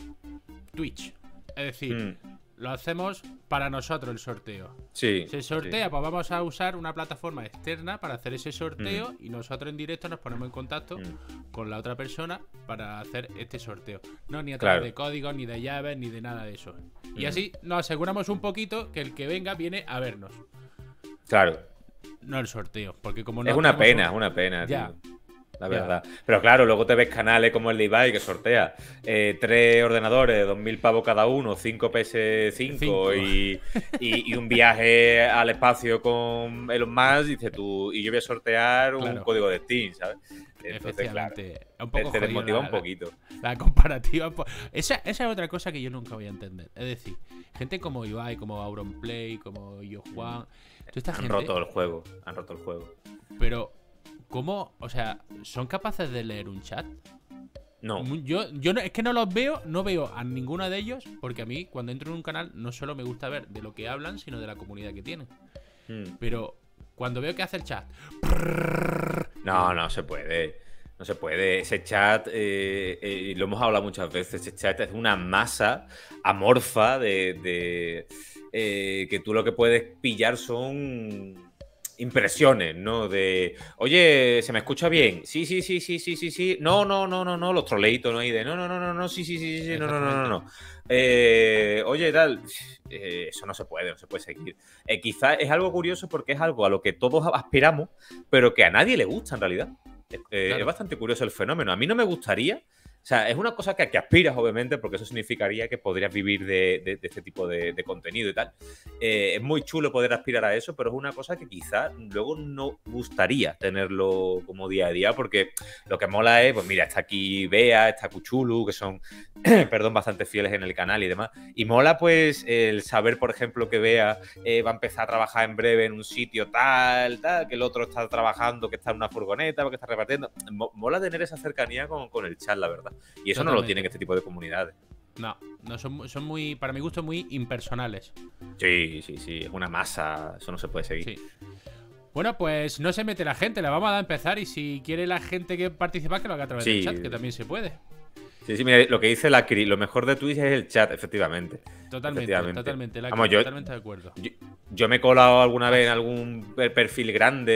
Twitch. Es decir, Mm, lo hacemos para nosotros el sorteo. sí. Se sortea, pues vamos a usar una plataforma externa para hacer ese sorteo y nosotros en directo nos ponemos en contacto sí. Mm. con la otra persona para hacer este sorteo. No ni a través Claro. de códigos, ni de llaves, ni de nada de eso. Y así nos aseguramos un poquito que el que venga viene a vernos, Claro. no el sorteo. Porque como no es una pena, es un- una pena, Ya. tío. La verdad. Pero claro, luego te ves canales como el de Ibai que sortea eh, tres ordenadores, 2.000 pavos cada uno, 5 PS5 Cinco. y, y- y un viaje al espacio con Elon Musk. Dices tú, y yo voy a sortear un Claro. código de Steam, ¿sabes? Entonces, claro, un te, poco te jodido desmotiva la- un poquito. La comparativa. po- Esa, esa es otra cosa que yo nunca voy a entender. Es decir, gente como Ibai, como Auronplay, como Yo Juan. Toda esta Han gente. roto el juego, han roto el juego. Pero, ¿cómo? O sea, ¿son capaces de leer un chat? No. Yo, yo no- es que no los veo, no veo a ninguno de ellos, porque a mí, cuando entro en un canal, no solo me gusta ver de lo que hablan, sino de la comunidad que tienen. Mm. Pero cuando veo que hace el chat, No, no se puede. No se puede. Ese chat, eh, eh, lo hemos hablado muchas veces, ese chat es una masa amorfa de, de, eh, que tú lo que puedes pillar son impresiones, ¿no? De, oye, ¿se me escucha bien? Sí, sí, sí, sí, sí, sí, sí. No, no, no, no, no, los troleitos, ¿no? Y de, no, no, no, no, no, sí, sí, sí, sí, no, no, no, no, no. Eh, oye, tal, eh, eso no se puede, no se puede seguir. Eh, quizás es algo curioso porque es algo a lo que todos aspiramos, pero que a nadie le gusta en realidad. Eh, eh, Claro. Es bastante curioso el fenómeno. A mí no me gustaría. O sea, es una cosa que, que aspiras, obviamente, porque eso significaría que podrías vivir de, de- este tipo de, contenido y tal. Eh, es muy chulo poder aspirar a eso, pero es una cosa que quizás luego no gustaría tenerlo como día a día, porque lo que mola es, pues mira, está aquí Bea, está Cuchulu, que son, [CLEARS THROAT] perdón, bastante fieles en el canal y demás. Y mola, pues, el saber, por ejemplo, que Bea eh, va a empezar a trabajar en breve en un sitio tal, tal, que el otro está trabajando, que está en una furgoneta, que está repartiendo. Mo- mola tener esa cercanía con, con el chat, la verdad. Y eso no lo tienen este tipo de comunidades. no, no son, son muy, para mi gusto, muy impersonales. Sí, sí, sí, es una masa, eso no se puede seguir. Sí. Bueno, pues no se mete la gente, la vamos a dar a empezar y si quiere la gente que participa, que lo haga a través del chat, que también se puede. Sí, sí, mira, lo que dice la Cri, lo mejor de Twitch es el chat, efectivamente. Totalmente, Efectivamente. totalmente, la- Vamos, yo- totalmente de acuerdo. Yo, yo me he colado alguna vez en algún per- perfil grande,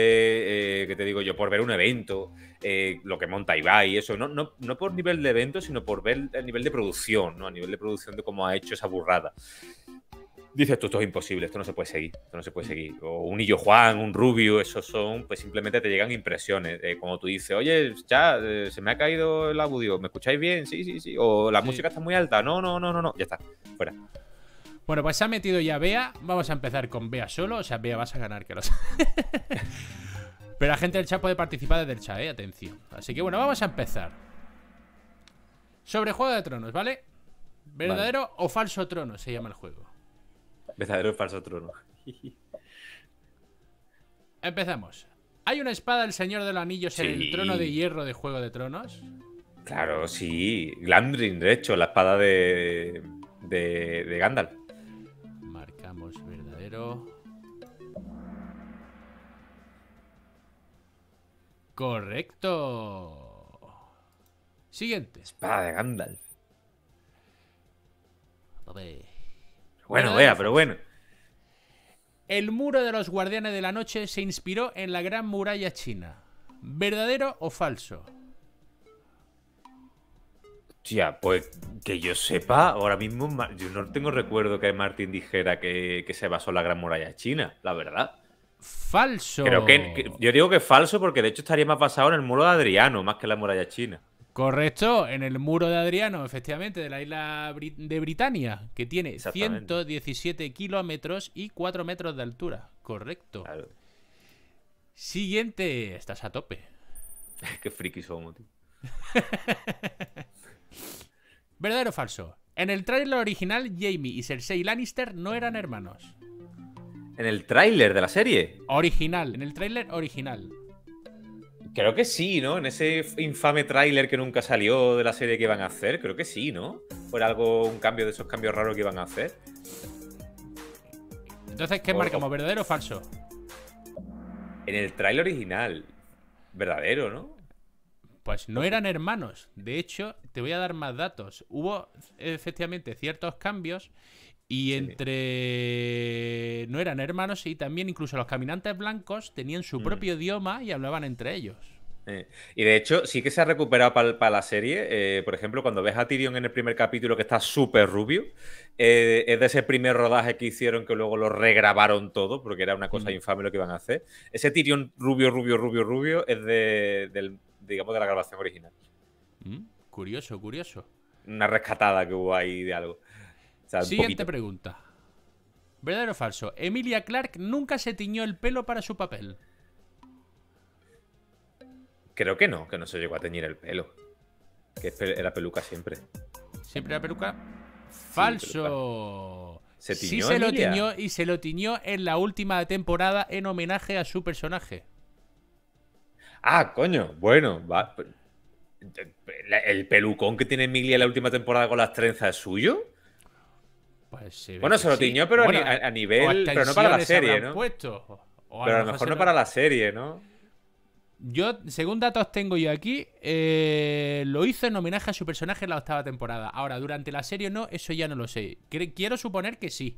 eh, que te digo yo, por ver un evento, eh, lo que monta Ibai y eso, no, no, no por nivel de evento, sino por ver el nivel de producción, ¿no? A nivel de producción de cómo ha hecho esa burrada. Dices tú, esto es imposible, esto no se puede seguir, esto no se puede seguir. O un Illo Juan, un Rubio, esos son, pues simplemente te llegan impresiones. Eh, como tú dices, oye, ya, eh, se me ha caído el audio, ¿me escucháis bien? Sí, sí, sí. O la Sí. música está muy alta, no, no, no, no, no, ya está, fuera. Bueno, pues se ha metido ya Bea. Vamos a empezar con Bea solo. O sea, Bea vas a ganar, que lo. [LAUGHS] Pero la gente del chat puede participar desde el chat, eh. Atención. Así que bueno, vamos a empezar. Sobre Juego de Tronos, ¿vale? ¿Verdadero o falso trono se llama el juego? Verdadero o falso trono. [LAUGHS] Empezamos. ¿Hay una espada del Señor de los Anillos en el trono de hierro de Juego de Tronos? Claro, sí. Glandrin, de hecho, la espada de, de, de Gandalf. Marcamos verdadero. Correcto. Siguiente. Espada de Gandalf. A ver. Bueno, Verdadero vea, pero bueno. El muro de los guardianes de la noche se inspiró en la gran muralla china. ¿Verdadero o falso? Tía, pues que yo sepa, ahora mismo yo no tengo recuerdo que Martín dijera que, que se basó en la Gran Muralla China, la verdad. Falso. Creo que, que- yo digo que falso porque de hecho estaría más basado en el muro de Adriano más que en la muralla china. Correcto, en el muro de Adriano, efectivamente, de la isla de Britania, que tiene Exactamente. 117 kilómetros y 4 metros de altura. Correcto. Claro. Siguiente, estás a tope. [LAUGHS] Qué friki somos, tío. [LAUGHS] ¿Verdadero o falso? En el tráiler original, Jamie y Cersei Lannister no eran hermanos. En el tráiler de la serie. Original, en el tráiler original. Creo que sí, ¿no? En ese infame tráiler que nunca salió de la serie que iban a hacer, creo que sí, ¿no? Fue algo, un cambio de esos cambios raros que iban a hacer. Entonces, ¿qué O- marcamos? ¿Verdadero o falso? En el tráiler original. Verdadero, ¿no? Pues no eran hermanos. De hecho, te voy a dar más datos. Hubo efectivamente ciertos cambios y Sí. entre... No eran hermanos y también incluso los caminantes blancos tenían su Mm. propio idioma y hablaban entre ellos. Eh, y de hecho, sí que se ha recuperado para la serie. eh, por ejemplo, cuando ves a Tyrion en el primer capítulo que está súper rubio, eh, es de ese primer rodaje que hicieron que luego lo regrabaron todo, porque era una cosa Mm. infame lo que iban a hacer. Ese Tyrion rubio, rubio, rubio, rubio es de, del, digamos, de la grabación original. Mm, Curioso, curioso. Una rescatada que hubo ahí de algo. Sea, Siguiente pregunta. ¿Verdadero o falso? Emilia Clark nunca se tiñó el pelo para su papel. Creo que no, que no se llegó a teñir el pelo. Que era peluca siempre. ¿Siempre la peluca? Falso. ¿Se sí tiñó se lo tiñó y se lo tiñó en la última temporada en homenaje a su personaje. Ah, coño. Bueno, va. ¿El pelucón que tiene Emilia en la última temporada con las trenzas es suyo? Pues se Bueno, se lo sí. tiñó, pero a ni- Bueno, a, a o nivel. Pero no para la serie, ¿no? puesto, Pero a lo mejor no para la serie, ¿no? Yo, según datos tengo yo aquí, eh, lo hizo en homenaje a su personaje en la octava temporada. Ahora, durante la serie o no, eso ya no lo sé. Quiero suponer que sí.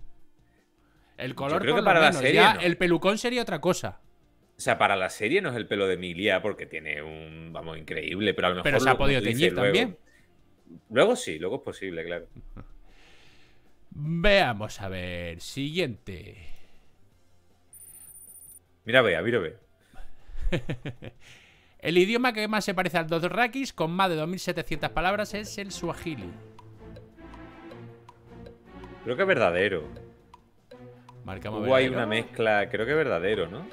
El color creo que para la serie Ya no. el pelucón sería otra cosa. O sea, para la serie no es el pelo de Emilia porque tiene un. Vamos, increíble, pero a lo mejor. Pero se ha podido teñir luego- también. Luego sí, luego es posible, claro. [LAUGHS] Veamos a ver. Siguiente. Mira, vea, mira, vea. El idioma que más se parece al Dothrakis, con más de 2.700 palabras, es el Swahili. Creo que es verdadero. Marcamos Hubo verdadero. una mezcla, creo que es verdadero, ¿no?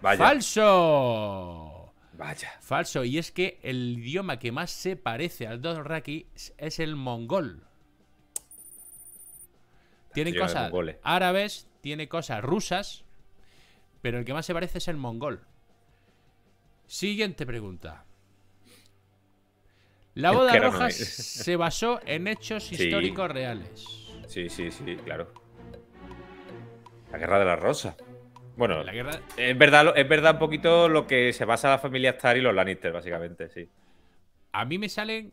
Vaya. ¡Falso! Vaya. Falso, y es que el idioma que más se parece al Dothraki es el mongol. Tiene Yo de cosas árabes, tiene cosas rusas, pero el que más se parece es el mongol. Siguiente pregunta. La boda no roja [LAUGHS] se basó en hechos Sí. históricos reales. Sí, sí, sí, claro. La guerra de la rosa. Bueno, La guerra... es verdad, es verdad un poquito lo que se basa la familia Stark y los Lannister, básicamente, sí. A mí me salen.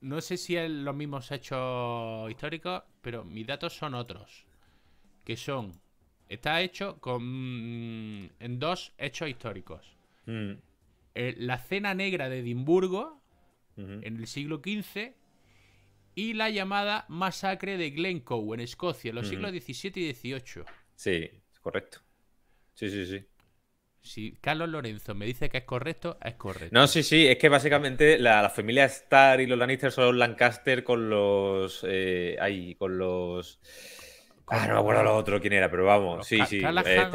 No sé si es los mismos hechos históricos, pero mis datos son otros. Que son. Está hecho con. mm, en dos hechos históricos. Mm, Eh, la Cena Negra de Edimburgo, en el siglo XV. Y la llamada Masacre de Glencoe, en Escocia, en los Ujú. siglos XVII y XVIII. Sí, correcto. Sí, sí, sí. Si Carlos Lorenzo me dice que es correcto, es correcto. No, sí, sí, es que básicamente la, la familia Stark y los Lannister son los Lancaster con los. Eh, ahí, con los. Ah, no me acuerdo lo otro quién era, pero vamos, sí, sí. Eh,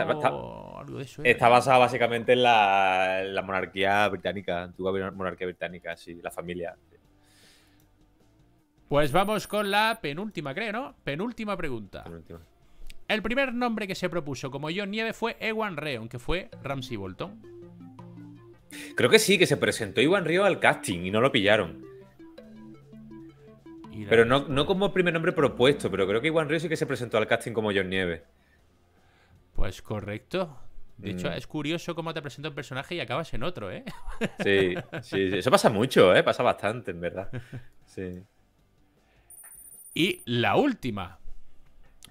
está, basada básicamente en la, en la monarquía británica, antigua monarquía británica, sí, la familia. Pues vamos con la penúltima, creo, ¿no? Penúltima pregunta. penúltima. El primer nombre que se propuso como John Nieve fue Ewan Reon, que fue Ramsey Bolton. Creo que sí, que se presentó Iwan Río al casting y no lo pillaron. Pero no, no como primer nombre propuesto, pero creo que Iwan Río sí que se presentó al casting como John Nieve. Pues correcto. De hecho, Mm. es curioso cómo te presenta un personaje y acabas en otro, ¿eh? [LAUGHS] Sí, sí, sí. Eso pasa mucho, ¿eh? Pasa bastante, en verdad. Sí. Y la última.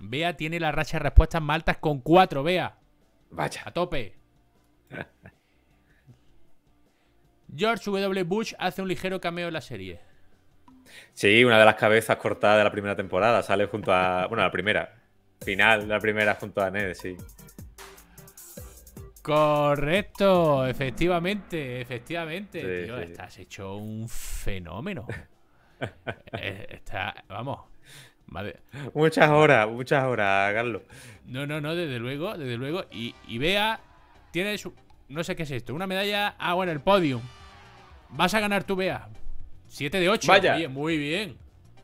Bea tiene la racha de respuestas más altas con cuatro, Bea. Vaya. A tope. [LAUGHS] George W. Bush hace un ligero cameo en la serie. Sí, una de las cabezas cortadas de la primera temporada. Sale junto a. Bueno, la primera. Final de la primera junto a Ned, sí. Correcto, efectivamente, efectivamente. Sí, Tío, sí. estás hecho un fenómeno. [LAUGHS] Eh, está, vamos. Madre- Muchas horas, muchas horas, Carlos. No, no, no, desde luego, desde luego. Y, y Bea, tienes, no sé qué es esto, una medalla, ah, bueno, el podium. Vas a ganar tú, Bea. 7 de 8. Vaya. Oye, muy bien.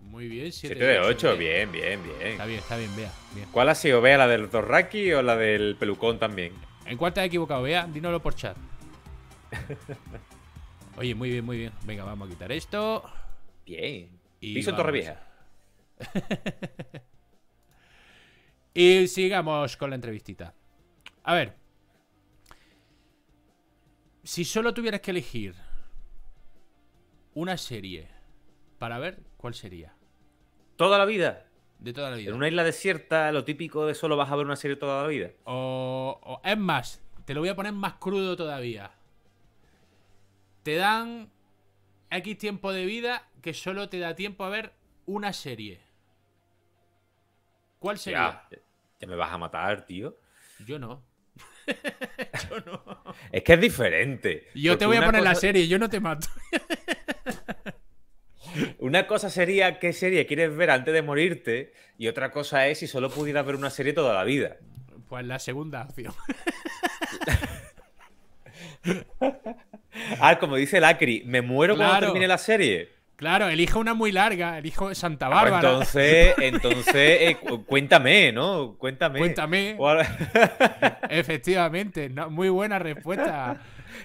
Muy bien, 7 7 de 8, bien, bien, bien. Está bien, está bien, Bea. Bien. ¿Cuál ha sido, Bea, la del Dorraki o la del pelucón también? ¿En cuál te has equivocado, Bea? Dínoslo por chat. [LAUGHS] Oye, muy bien, muy bien. Venga, vamos a quitar esto. Bien. Y Piso. Torrevieja. [LAUGHS] Y sigamos con la entrevistita. A ver. Si solo tuvieras que elegir una serie para ver, ¿cuál sería? Toda la vida. De toda la vida. En una isla desierta, lo típico de solo vas a ver una serie toda la vida. O, o- es más, te lo voy a poner más crudo todavía. Te dan X tiempo de vida que solo te da tiempo a ver una serie. ¿Cuál sería? Ya, ya me vas a matar, tío. [LAUGHS] Yo no. Es que es diferente. Yo te voy a poner la serie, yo no te mato. [LAUGHS] Una cosa sería qué serie quieres ver antes de morirte y otra cosa es si solo pudieras ver una serie toda la vida. Pues la segunda opción. [LAUGHS] Ah, como dice Lacri, me muero cuando termine la serie. Claro, elige una muy larga, elijo Santa Ah, pues Bárbara. entonces, [LAUGHS] entonces eh, cu- cuéntame, ¿no? Cuéntame. Cuéntame. [LAUGHS] Efectivamente, no, muy buena respuesta.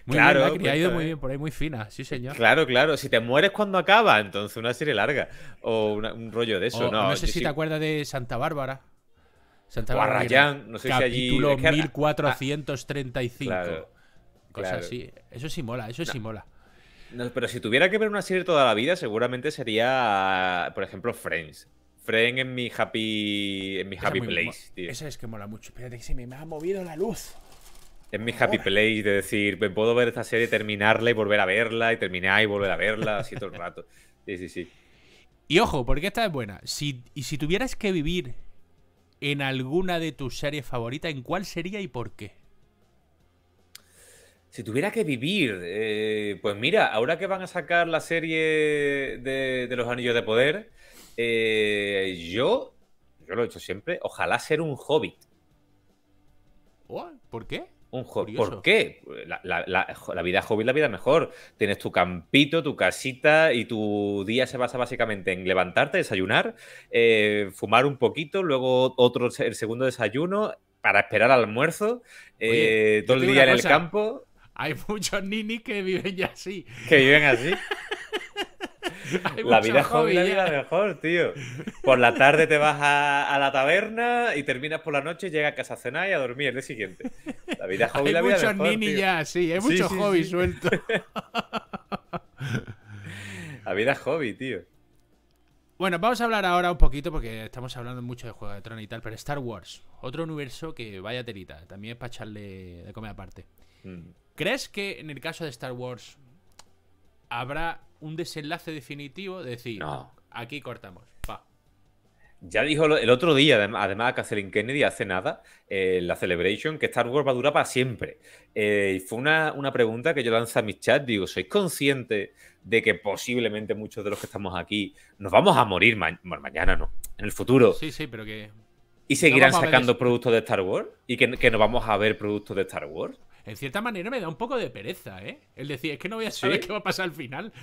Muy Claro, bien, ha ido muy bien, por ahí muy fina, sí señor. Claro, claro. Si te mueres cuando acaba, entonces una serie larga. O una- un rollo de eso. O- no, no sé si sí- te acuerdas de Santa Bárbara. Santa Bárbara. Rayán, no sé si allí- capítulo es que- 1435. Claro, Cosas claro. así. Eso sí mola, eso sí mola. No, pero si tuviera que ver una serie toda la vida, seguramente sería, por ejemplo, Friends. Friends en mi happy, en mi Esa happy muy- place, tío. Esa es que mola mucho. Espérate que se me, me ha movido la luz. Es mi happy place de decir, me puedo ver esta serie, terminarla y volver a verla, y terminar y volver a verla, así todo el rato. Sí, sí, sí. Y ojo, porque esta es buena. Si, y si tuvieras que vivir en alguna de tus series favoritas, ¿en cuál sería y por qué? Si tuviera que vivir, eh, pues mira, ahora que van a sacar la serie de, de los Anillos de Poder, eh, yo, yo lo he hecho siempre, ojalá ser un hobbit. ¿Por qué? Un ho- Curioso. ¿Por qué? La, la- la- la vida hobbit, la vida mejor. Tienes tu campito, tu casita y tu día se basa básicamente en levantarte, desayunar, eh, fumar un poquito, luego otro, el segundo desayuno para esperar al almuerzo, Oye, eh, todo el día en el campo, Hay muchos ninis que viven ya así. que viven así. [LAUGHS] Hay La muchos vida joven, la vida mejor, tío. Por la tarde te vas a, a la taberna y terminas por la noche, llegas a casa a cenar y a dormir el día siguiente. La vida joven, Hay la vida muchos mejor, ninis ya, sí. Hay Sí, muchos sí, hobbies sí. sueltos. [LAUGHS] La vida hobby, tío. Bueno, vamos a hablar ahora un poquito porque estamos hablando mucho de Juego de Tronos y tal, pero Star Wars, otro universo que vaya telita, también es para echarle de comer aparte. Mm. ¿Crees que en el caso de Star Wars habrá un desenlace definitivo de decir, No. aquí cortamos, pa? Ya dijo el otro día, adem- además, Kathleen Kennedy hace nada, eh, la Celebration, que Star Wars va a durar para siempre. Eh, y fue una, una pregunta que yo lancé a mis chats. Digo, ¿sois conscientes de que posiblemente muchos de los que estamos aquí nos vamos a morir ma- bueno, mañana, no, en el futuro? Sí, sí, pero que ¿Y seguirán a sacando productos de Star Wars? ¿Y que, que no vamos a ver productos de Star Wars? En cierta manera me da un poco de pereza, ¿eh? El decir, es que no voy a saber qué va a pasar al final. [LAUGHS]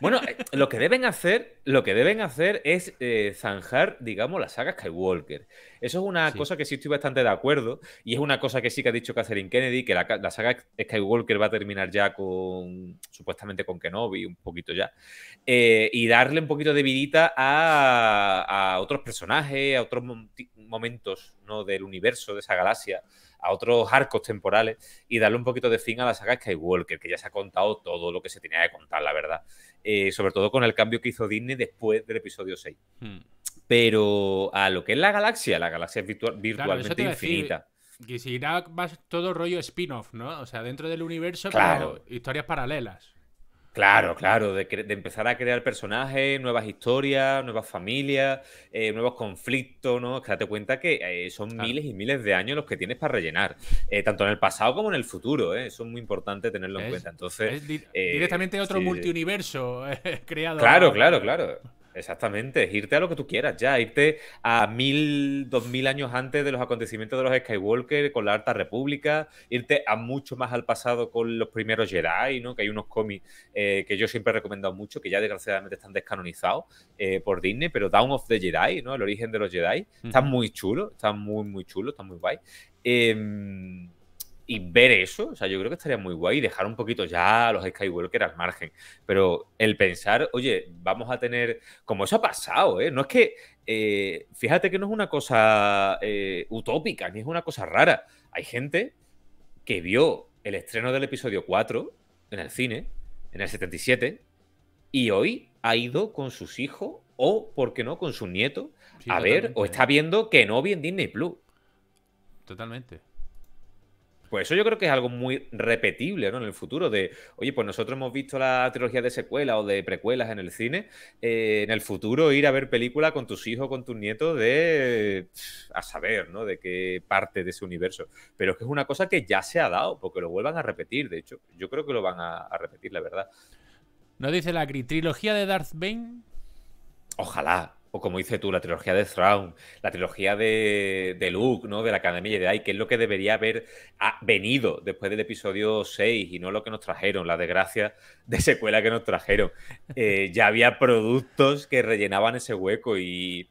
Bueno, eh, lo que deben hacer, lo que deben hacer es eh, zanjar, digamos, la saga Skywalker. Eso es una Sí. cosa que sí estoy bastante de acuerdo y es una cosa que sí que ha dicho Catherine Kennedy, que la, la saga Skywalker va a terminar ya con, supuestamente con Kenobi, un poquito ya, eh, y darle un poquito de vidita a, a otros personajes, a otros mom- momentos ¿no? del universo, de esa galaxia, a otros arcos temporales y darle un poquito de fin a la saga Skywalker, que ya se ha contado todo lo que se tenía que contar, la verdad. Eh, sobre todo con el cambio que hizo Disney después del episodio 6. Hmm. Pero a lo que es la galaxia, la galaxia es virtua- eso virtualmente infinita. Que si irá más todo rollo spin-off, ¿no? O sea, dentro del universo, Claro. pero historias paralelas. Claro, claro, de, de empezar a crear personajes, nuevas historias, nuevas familias, eh, nuevos conflictos, ¿no? Es que date cuenta que eh, son Claro. miles y miles de años los que tienes para rellenar, eh, tanto en el pasado como en el futuro, ¿eh? Eso es muy importante tenerlo en cuenta. Entonces, Es di- directamente otro sí, multiuniverso [LAUGHS] creado. Claro, claro, claro. Exactamente, es irte a lo que tú quieras ya, irte a mil, dos mil años antes de los acontecimientos de los Skywalker con la Alta República, irte a mucho más al pasado con los primeros Jedi, ¿no? Que hay unos cómics eh, que yo siempre he recomendado mucho, que ya desgraciadamente están descanonizados eh, por Disney, pero Dawn of the Jedi, ¿no? El origen de los Jedi, está Ujú. muy chulo, está muy, muy chulo, está muy guay. Em, y ver eso, o sea, yo creo que estaría muy guay dejar un poquito ya a los Skywalker al margen. Pero el pensar, oye, vamos a tener. Como eso ha pasado, ¿eh? No es que. eh, fíjate que no es una cosa eh, utópica, ni es una cosa rara. Hay gente que vio el estreno del episodio 4 en el cine, en el 77, y hoy ha ido con sus hijos o, ¿por qué no?, con sus nietos Sí, a ver, o está viendo que no en Disney Plus. Totalmente. Pues eso yo creo que es algo muy repetible ¿no? en el futuro. De, oye, pues nosotros hemos visto la trilogía de secuelas o de precuelas en el cine. eh, en el futuro ir a ver películas con tus hijos, con tus nietos, de a saber, ¿no? De qué parte de ese universo. Pero es que es una cosa que ya se ha dado, porque lo vuelvan a repetir. De hecho, yo creo que lo van a, a repetir, la verdad. Nos dice la trilogía de Darth Bane. Ojalá. O como dices tú, la trilogía de Thrawn, la trilogía de, Luke, ¿no? De la Academia Jedi, que es lo que debería haber venido después del episodio 6 y no lo que nos trajeron, la desgracia de secuela que nos trajeron. Eh, ya había productos que rellenaban ese hueco y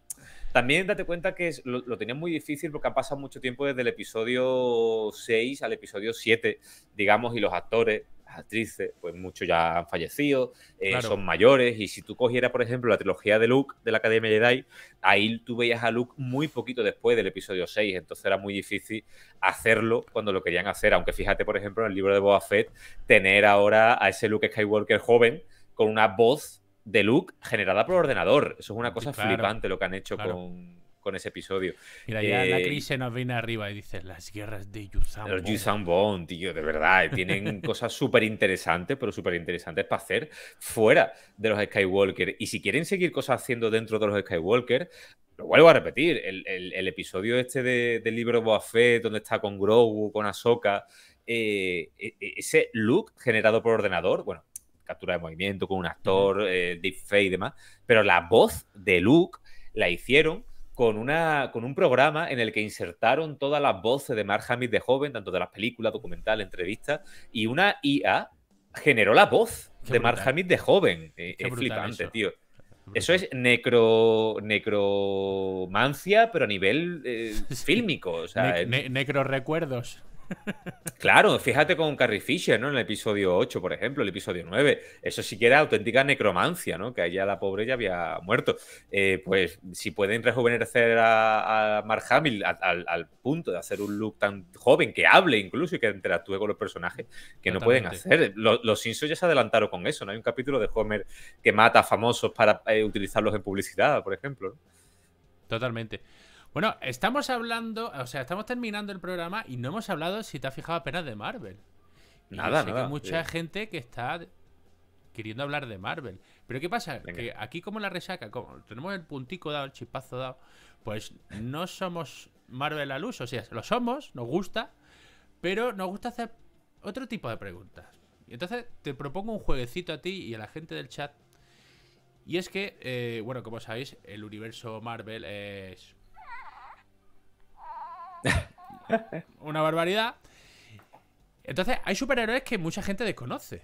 También date cuenta que lo, lo tenían muy difícil porque ha pasado mucho tiempo desde el episodio 6 al episodio 7, digamos, y los actores actrices, pues muchos ya han fallecido, eh, son mayores, y si tú cogieras, por ejemplo, la trilogía de Luke de la Academia Jedi, ahí tú veías a Luke muy poquito después del episodio 6, entonces era muy difícil hacerlo cuando lo querían hacer, aunque fíjate, por ejemplo, en el libro de Boba Fett, tener ahora a ese Luke Skywalker joven con una voz de Luke generada por ordenador. Eso es una cosa flipante lo que han hecho con con ese episodio. Mira, ya la crisis eh, nos viene arriba y dice las guerras de Yuuzhan Los Yuuzhan Bond, tío, de verdad. Tienen [LAUGHS] cosas súper interesantes, pero súper interesantes para hacer fuera de los Skywalker. Y si quieren seguir cosas haciendo dentro de los Skywalker, lo vuelvo a repetir, el, episodio este del libro Boa Fett, donde está con Grogu, con Ahsoka, eh, e, e, ese look generado por ordenador, bueno, captura de movimiento con un actor, eh, deepfake y demás, pero la voz de Luke la hicieron con, una, con un programa en el que insertaron todas las voces de Mark Hamill de joven, tanto de las películas, documentales, entrevistas, y una IA generó la voz de Mark Hamill de joven. Eh, es flipante, tío. Eso es necro, necromancia, pero a nivel eh, [LAUGHS] fílmico. O sea, necro recuerdos. Claro, fíjate con Carrie Fisher, ¿no? En el episodio 8, por ejemplo, el episodio 9. Eso sí que era auténtica necromancia, ¿no? Que allá la pobre ya había muerto. Eh, pues si pueden rejuvenecer a, Mark Hamill al, punto de hacer un look tan joven, que hable incluso y que interactúe con los personajes, que no pueden hacer. Los, los, Simpsons ya se adelantaron con eso, ¿no? Hay un capítulo de Homer que mata a famosos para eh, utilizarlos en publicidad, por ejemplo. Totalmente. Bueno, estamos hablando, o sea, estamos terminando el programa y no hemos hablado, si te has fijado, apenas de Marvel. nada, nada. hay mucha gente que está queriendo hablar de Marvel. Pero ¿qué pasa? Que aquí como la resaca, como tenemos el puntico dado, el chispazo dado, pues no somos Marvel al uso. O sea, lo somos, nos gusta, pero nos gusta hacer otro tipo de preguntas. Y entonces te propongo un jueguecito a ti y a la gente del chat. Y es que, eh, bueno, como sabéis, el universo Marvel es [LAUGHS] una barbaridad. Entonces, hay superhéroes que mucha gente desconoce.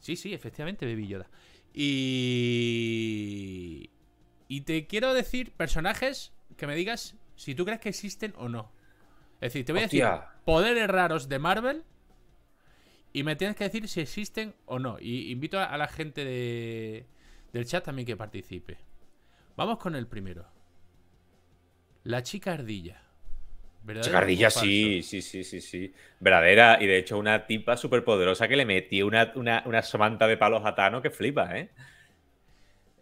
Sí, sí, efectivamente, Baby Yoda. Y. Y te quiero decir personajes que me digas si tú crees que existen o no. Es decir, te voy a decir poderes raros de Marvel y me tienes que decir si existen o no. Y invito a la gente de, del chat también que participe. Vamos con el primero. La chica ardilla. Chicardilla, sí, sí, sí, sí, sí. Verdadera. Y de hecho, una tipa súper poderosa que le metió una, una, una somanta de palos a Tano que flipa, ¿eh?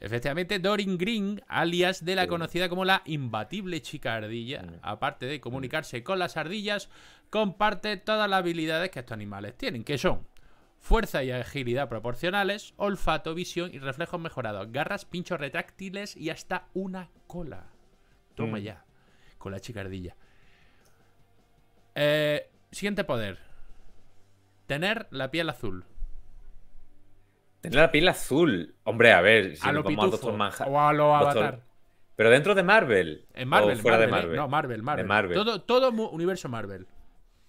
Efectivamente, Dorin Green, alias de la conocida como la imbatible chica ardilla, mm. aparte de comunicarse con las ardillas, comparte todas las habilidades que estos animales tienen, que son fuerza y agilidad proporcionales, olfato, visión y reflejos mejorados, garras, pinchos retráctiles y hasta una cola. Toma mm. ya, con la chica ardilla. Eh, siguiente poder. Tener la piel azul. Tener la piel azul. Hombre, a ver, si a lo Doctor O a lo Avatar. Pero dentro de Marvel. En Marvel, fuera de Marvel. No, Marvel, Marvel. Todo, todo universo Marvel.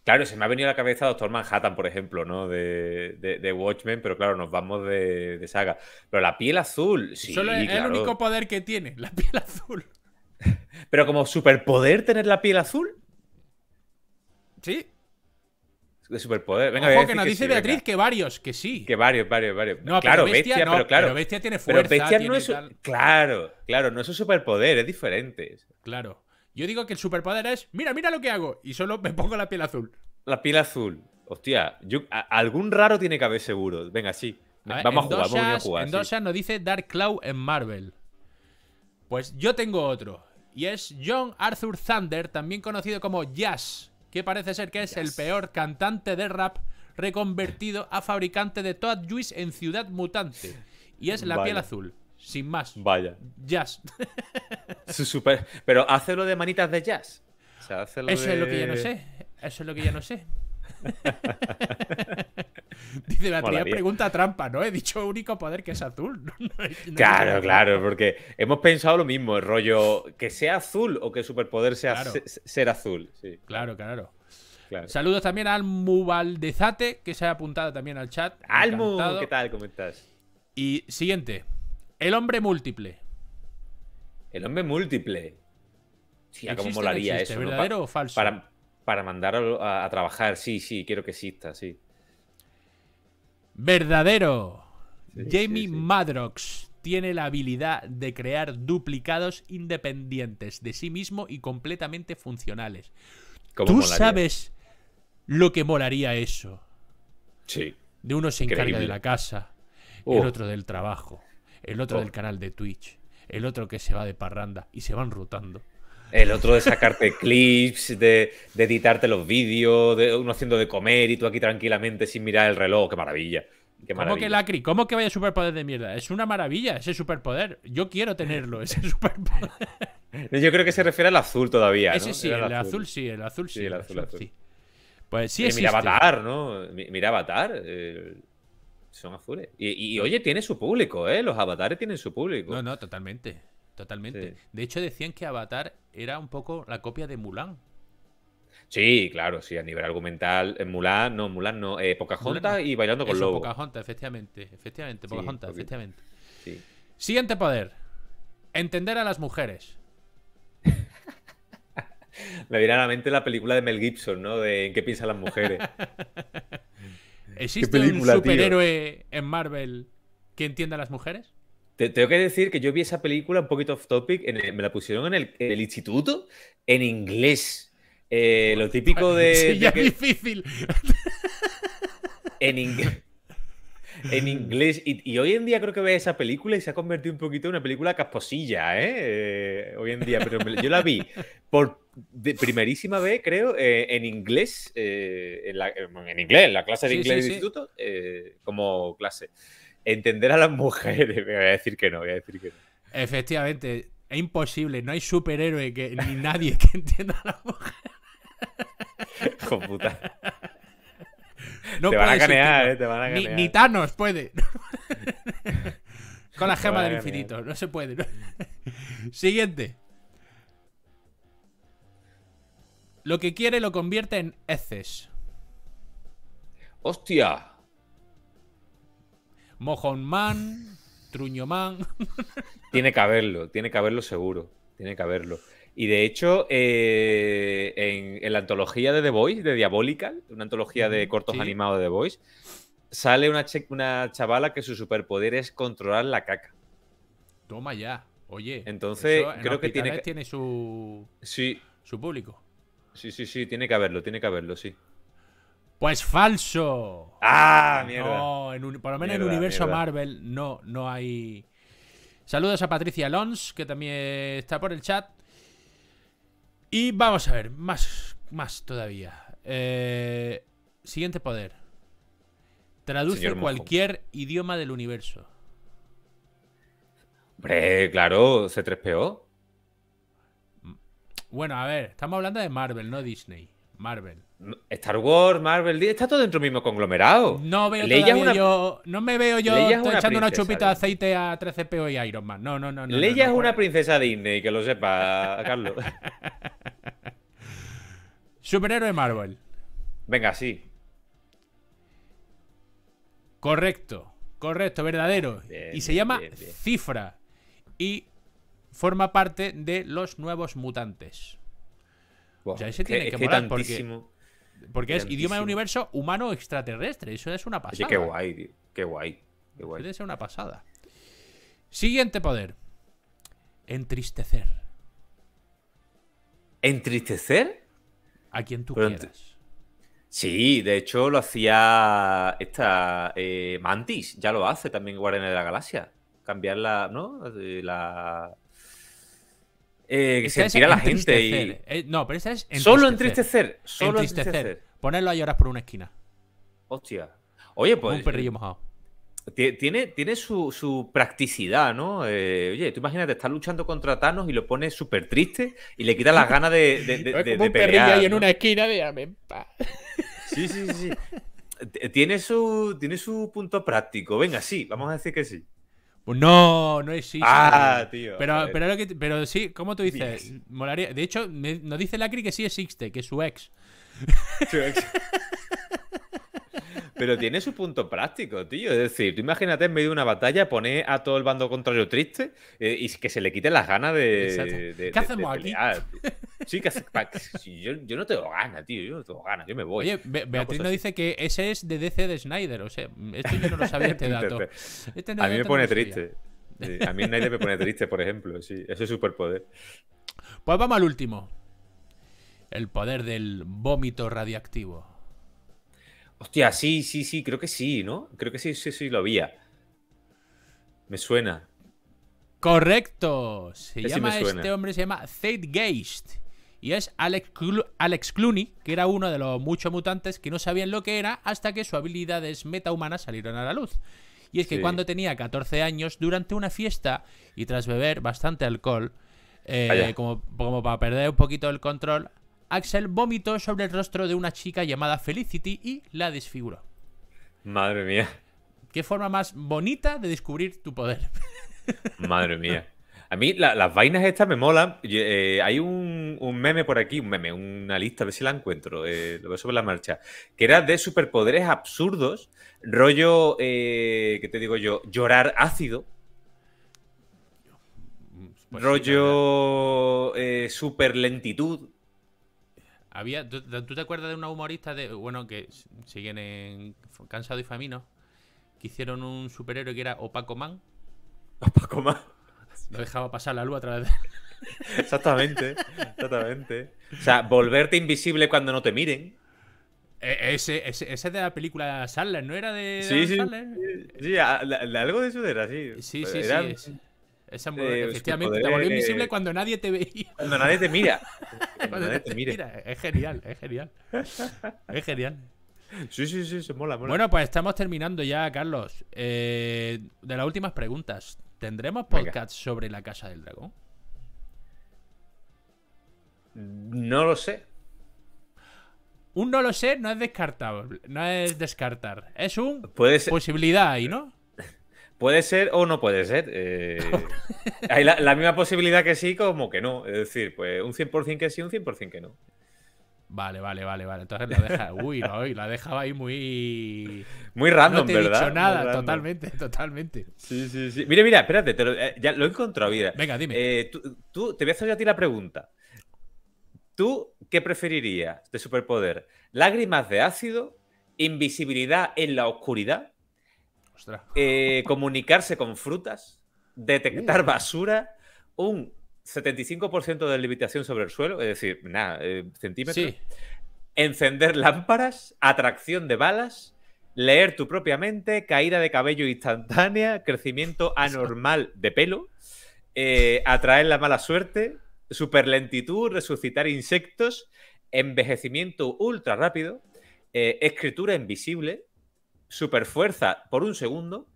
Claro, se me ha venido a la cabeza Doctor Manhattan, por ejemplo, ¿no? De, de, Watchmen, pero claro, nos vamos de, saga. Pero la piel azul, sí. Solo es el único poder que tiene, la piel azul. [LAUGHS] pero como superpoder tener la piel azul. Sí. De superpoder. Venga, Ojo, que nos dice Beatriz que varios, que sí. Que varios, varios, varios. No, claro, bestia, pero claro. Pero bestia tiene fuerza. Pero bestia no es. Claro, claro, no es un superpoder, es diferente. Claro. Yo digo que el superpoder es, mira, mira lo que hago. Y solo me pongo la piel azul. La piel azul. Hostia, algún raro tiene que haber seguro. Venga, sí. vamos a jugar, vamos a jugar. En Dosha nos dice Dark Cloud en Marvel. Pues yo tengo otro. Y es John Arthur Thunder, también conocido como Jazz que parece ser que es el peor cantante de rap reconvertido a fabricante de Toad Juice en Ciudad Mutante. Y es la piel azul. Sin más. Vaya. Jazz. [LAUGHS] super... Pero hace lo de manitas de jazz. Eso es lo que ya no sé. Eso es lo que ya no sé. [LAUGHS] Dice Beatriz, pregunta trampa, ¿no? He dicho único poder que es azul. [LAUGHS] claro, claro, porque hemos pensado lo mismo, el rollo que sea azul o que el superpoder sea ser azul. Claro, claro, Saludos también a Almu Valdezate, que se ha apuntado también al chat. Almu, ¿qué tal? ¿Cómo estás? Y siguiente, el hombre múltiple. El hombre múltiple. ¿cómo ¿Existe o no molaría existe? eso? ¿Verdadero o falso? Para, para mandar a, a trabajar, sí, sí, quiero que exista, sí. Verdadero. Sí, Jamie sí, sí. Madrox tiene la habilidad de crear duplicados independientes de sí mismo y completamente funcionales. ¿Cómo ¿Tú molaría? sabes lo que molaría eso? Sí. De uno se encarga de la casa, Oh. el otro del trabajo, el otro Oh. del canal de Twitch, el otro que se va de parranda y se van rotando. El otro de sacarte [LAUGHS] clips, de, de editarte los vídeos, de uno haciendo de comer y tú aquí tranquilamente sin mirar el reloj. ¡Qué maravilla! ¡Qué ¿Cómo que! Lacri? ¿Cómo que vaya superpoder de mierda? Es una maravilla ese superpoder. Yo quiero tenerlo, ese [LAUGHS] superpoder. Yo creo que se refiere al azul todavía. ¿no? Ese sí, el azul sí, el azul sí. Sí, el azul, azul. sí. Pues sí Eh, existe. mira Avatar, ¿no? Mi- Mira Avatar. eh, son azules. Y, y, oye, tiene su público, ¿eh? Los avatares tienen su público. No, no, totalmente. Totalmente. Sí. De hecho, decían que Avatar era un poco la copia de Mulan. Sí, claro, sí, a nivel argumental. En Mulan, no, Mulan no. Eh, Pocahontas Mulan y Bailando con Eso, Lobo. Pocahontas, efectivamente. Efectivamente, Sí, Pocahontas, poquito. efectivamente. Sí. Siguiente poder. Entender a las mujeres. [LAUGHS] Me viene a la mente la película de Mel Gibson, ¿no? De en qué piensan las mujeres. [LAUGHS] [LAUGHS] ¿Existe película, un tío? superhéroe en Marvel que entienda a las mujeres? Te- tengo que decir que yo vi esa película un poquito off topic, en el- me la pusieron en el, en el instituto en inglés. Eh, lo típico de, Sí, de ya que- difícil. en, ing- en inglés. Y, y hoy en día creo que ve esa película y se ha convertido un poquito en una película casposilla, ¿eh? Eh, hoy en día. Pero me- yo la vi por de primerísima vez, creo, eh, en inglés. en, la- en inglés, en la clase de Sí, inglés sí, del instituto, como clase. Entender a las mujeres. Me [LAUGHS] voy a decir que no, voy a decir que no. Efectivamente, es imposible. No hay superhéroe que, ni nadie que entienda a las mujeres. [LAUGHS] Hijo puta. No te van a canear, eh, te van a Ni, canear. ni Thanos puede. [LAUGHS] Con la gema del infinito. No se puede. ¿no? Siguiente. Lo que quiere lo convierte en heces. ¡Hostia! Mojón man, truño man. Tiene que haberlo, tiene que haberlo seguro. Tiene que haberlo. Y de hecho, eh, en, en la antología de The Voice, de Diabolical, una antología de cortos sí. animados de The Voice, sale una, chavala que su superpoder es controlar la caca. Toma ya. Oye. Entonces, eso en creo que tiene hospitales que- tiene su, Sí, su público. sí, sí, sí, tiene que haberlo, tiene que haberlo, sí. Pues falso. ¡Ah, mierda! No, en un- por lo menos en el universo mierda. Marvel no, no hay. Saludos a Patricia Lons, que también está por el chat. Y vamos a ver, más, más todavía. Eh, siguiente poder. Traduce Señor Mojo. cualquier idioma del universo. Hombre, claro, C3PO. Bueno, a ver, estamos hablando de Marvel, no Disney. Marvel. Star Wars, Marvel, está todo dentro del mismo conglomerado. No veo Leia una- yo. No me veo yo Leia es una echando una chupita de Disney. aceite a 13PO y Iron Man. No, no, no. no Leia no, no, es una princesa Disney, que lo sepa, Carlos. [LAUGHS] Superhéroe Marvel. Venga, sí. Correcto, correcto, verdadero. Bien, y se bien, llama bien. Cifra. Y forma parte de los nuevos mutantes. Sea, ese es tiene que molar porque- es idioma del universo humano extraterrestre. Eso es una Oye, pasada. qué guay, tío. Qué guay. Qué guay. Puede ser una pasada. Siguiente poder. Entristecer. ¿Entristecer? A quien tú Pero quieras. Sí, de hecho lo hacía esta eh, Mantis, ya lo hace también Guardianes de la Galaxia. Cambiar la, ¿no? La... Eh, que es sentir a la gente y... entristecer. Eh, no, pero esta es Solo entristecer, solo Entristecer. entristecer. Ponerlo a llorar por una esquina. Hostia. Oye, pues un perrillo mojado. ti- tiene, tiene su, su practicidad, ¿no? Eh, oye, tú imagínate, estás luchando contra Thanos y lo pones súper triste y le quitas las ganas de, de, de- de- de pelear, ¿no? esquina de en. Sí, sí, sí. Tiene su, tiene su punto práctico. Venga, sí, vamos a decir que sí. Pues no, no existe. Ah, tío, Pero, pero, lo que- pero sí, ¿cómo tú dices? Molaría. De hecho, me- nos dice Lacri que sí existe, que es su ex. [LAUGHS] pero tiene su punto práctico, tío. Es decir, tú imagínate en medio de una batalla poner a todo el bando contrario triste eh, y que se le quiten las ganas de. de ¿Qué hacemos aquí? Sí, que yo, yo, no tengo ganas, tío. Yo no tengo ganas, yo me voy. Oye, Beatriz nos dice que ese es de DC de Snyder. O sea, esto yo no lo sabía este [LAUGHS] dato. Este a mí me pone triste. a mí Snyder me pone triste, por ejemplo. Sí, ese es superpoder. Pues vamos al último. El poder del vómito radiactivo. Hostia, sí, sí, sí, creo que sí, ¿no? Creo que sí, sí, sí, lo había. Me suena. Correcto. Se llama este hombre, se llama Zeitgeist. Y es Alex, Alex Clooney, que era uno de los muchos mutantes que no sabían lo que era hasta que sus habilidades metahumanas salieron a la luz. Y es que cuando tenía 14 años, durante una fiesta y tras beber bastante alcohol, eh, como, como para perder un poquito el control, Axel vomitó sobre el rostro de una chica llamada Felicity y la desfiguró. Madre mía. Qué forma más bonita de descubrir tu poder. [LAUGHS] Madre mía. A mí las vainas estas me molan. Eh, hay un, meme por aquí, un meme, una lista, a ver si la encuentro, eh, lo veo sobre la marcha, que era de superpoderes absurdos, rollo, eh, ¿qué te digo yo? Llorar ácido. Pues rollo super lentitud. Había, ¿tú, te acuerdas de una humorista de, bueno, que siguen en Cansado y Famino? Que hicieron un superhéroe que era Opaco Man. Opaco Man. Lo dejaba pasar la luz a través de... [LAUGHS] Exactamente, exactamente. O sea, volverte invisible cuando no te miren. E, ese, ese, ese, de la película Sandler, ¿no era de sí, sí, sí, algo de eso era, sí. Sí, sí, sí. Esa eh, efectivamente, te volvió invisible cuando nadie te veía. Cuando nadie te mira. [LAUGHS] Cuando, nadie te mira. Es genial, es genial. Es genial. Sí, sí, sí, se mola, mola. Bueno, pues estamos terminando ya, Carlos. Eh, de las últimas preguntas. ¿Tendremos podcast sobre la Casa del Dragón? No lo sé. Un no lo sé no es descartable. No es descartar. Es un posibilidad ahí, ¿no? Puede ser o no puede ser. Eh, [LAUGHS] hay la, misma posibilidad que sí como que no. Es decir, pues un 100% que sí, un 100% que no. Vale, vale, vale, vale. Entonces la deja. [LAUGHS] Uy, no, la dejaba ahí muy. Muy random, no te ¿verdad? He dicho nada, totalmente, [LAUGHS] totalmente. Sí, sí, sí. Mira, mira, espérate, eh, ya lo he encontrado, mira. Venga, dime. Eh, tú, te voy a hacer a ti la pregunta. ¿Tú qué preferirías de superpoder? ¿Lágrimas de ácido? ¿Invisibilidad en la oscuridad? Eh, comunicarse con frutas, detectar uh. basura, un 75% de levitación sobre el suelo, es decir, nada, eh, centímetros. Encender lámparas, atracción de balas, leer tu propia mente, caída de cabello instantánea, crecimiento [LAUGHS] anormal de pelo, eh, atraer la mala suerte, superlentitud, resucitar insectos, envejecimiento ultra rápido, escritura invisible, superfuerza por un segundo,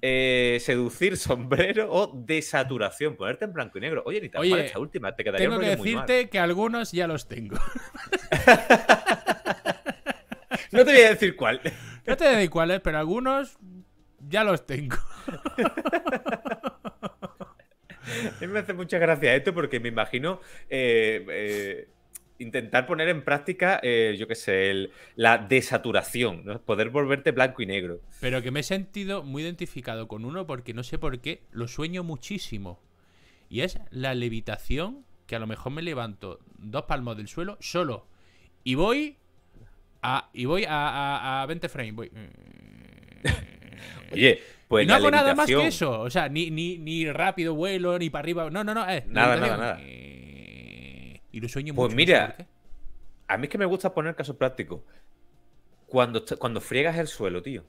eh, seducir [LAUGHS] sombrero o desaturación, ponerte en blanco y negro. Oye, ni tan esta última, te quedaría Tengo que decirte que algunos ya los tengo. [LAUGHS] no te voy a decir cuál. No te voy a decir cuáles, pero algunos ya los tengo. [LAUGHS] A mí me hace mucha gracia esto porque me imagino eh, eh, intentar poner en práctica, eh, yo qué sé, la desaturación, ¿no? poder volverte blanco y negro. Pero que me he sentido muy identificado con uno porque no sé por qué, lo sueño muchísimo. Y es la levitación, que a lo mejor me levanto dos palmos del suelo solo. Y voy a, y voy a, a, 20 frames. Voy. [LAUGHS] Oye, pues no hago nada más que eso. O sea, ni, ni, ni rápido vuelo, ni para arriba. No, no, no. nada, nada, nada. Y lo sueño pues mira, a mí es que me gusta poner caso práctico. Cuando, cuando friegas el suelo, tío.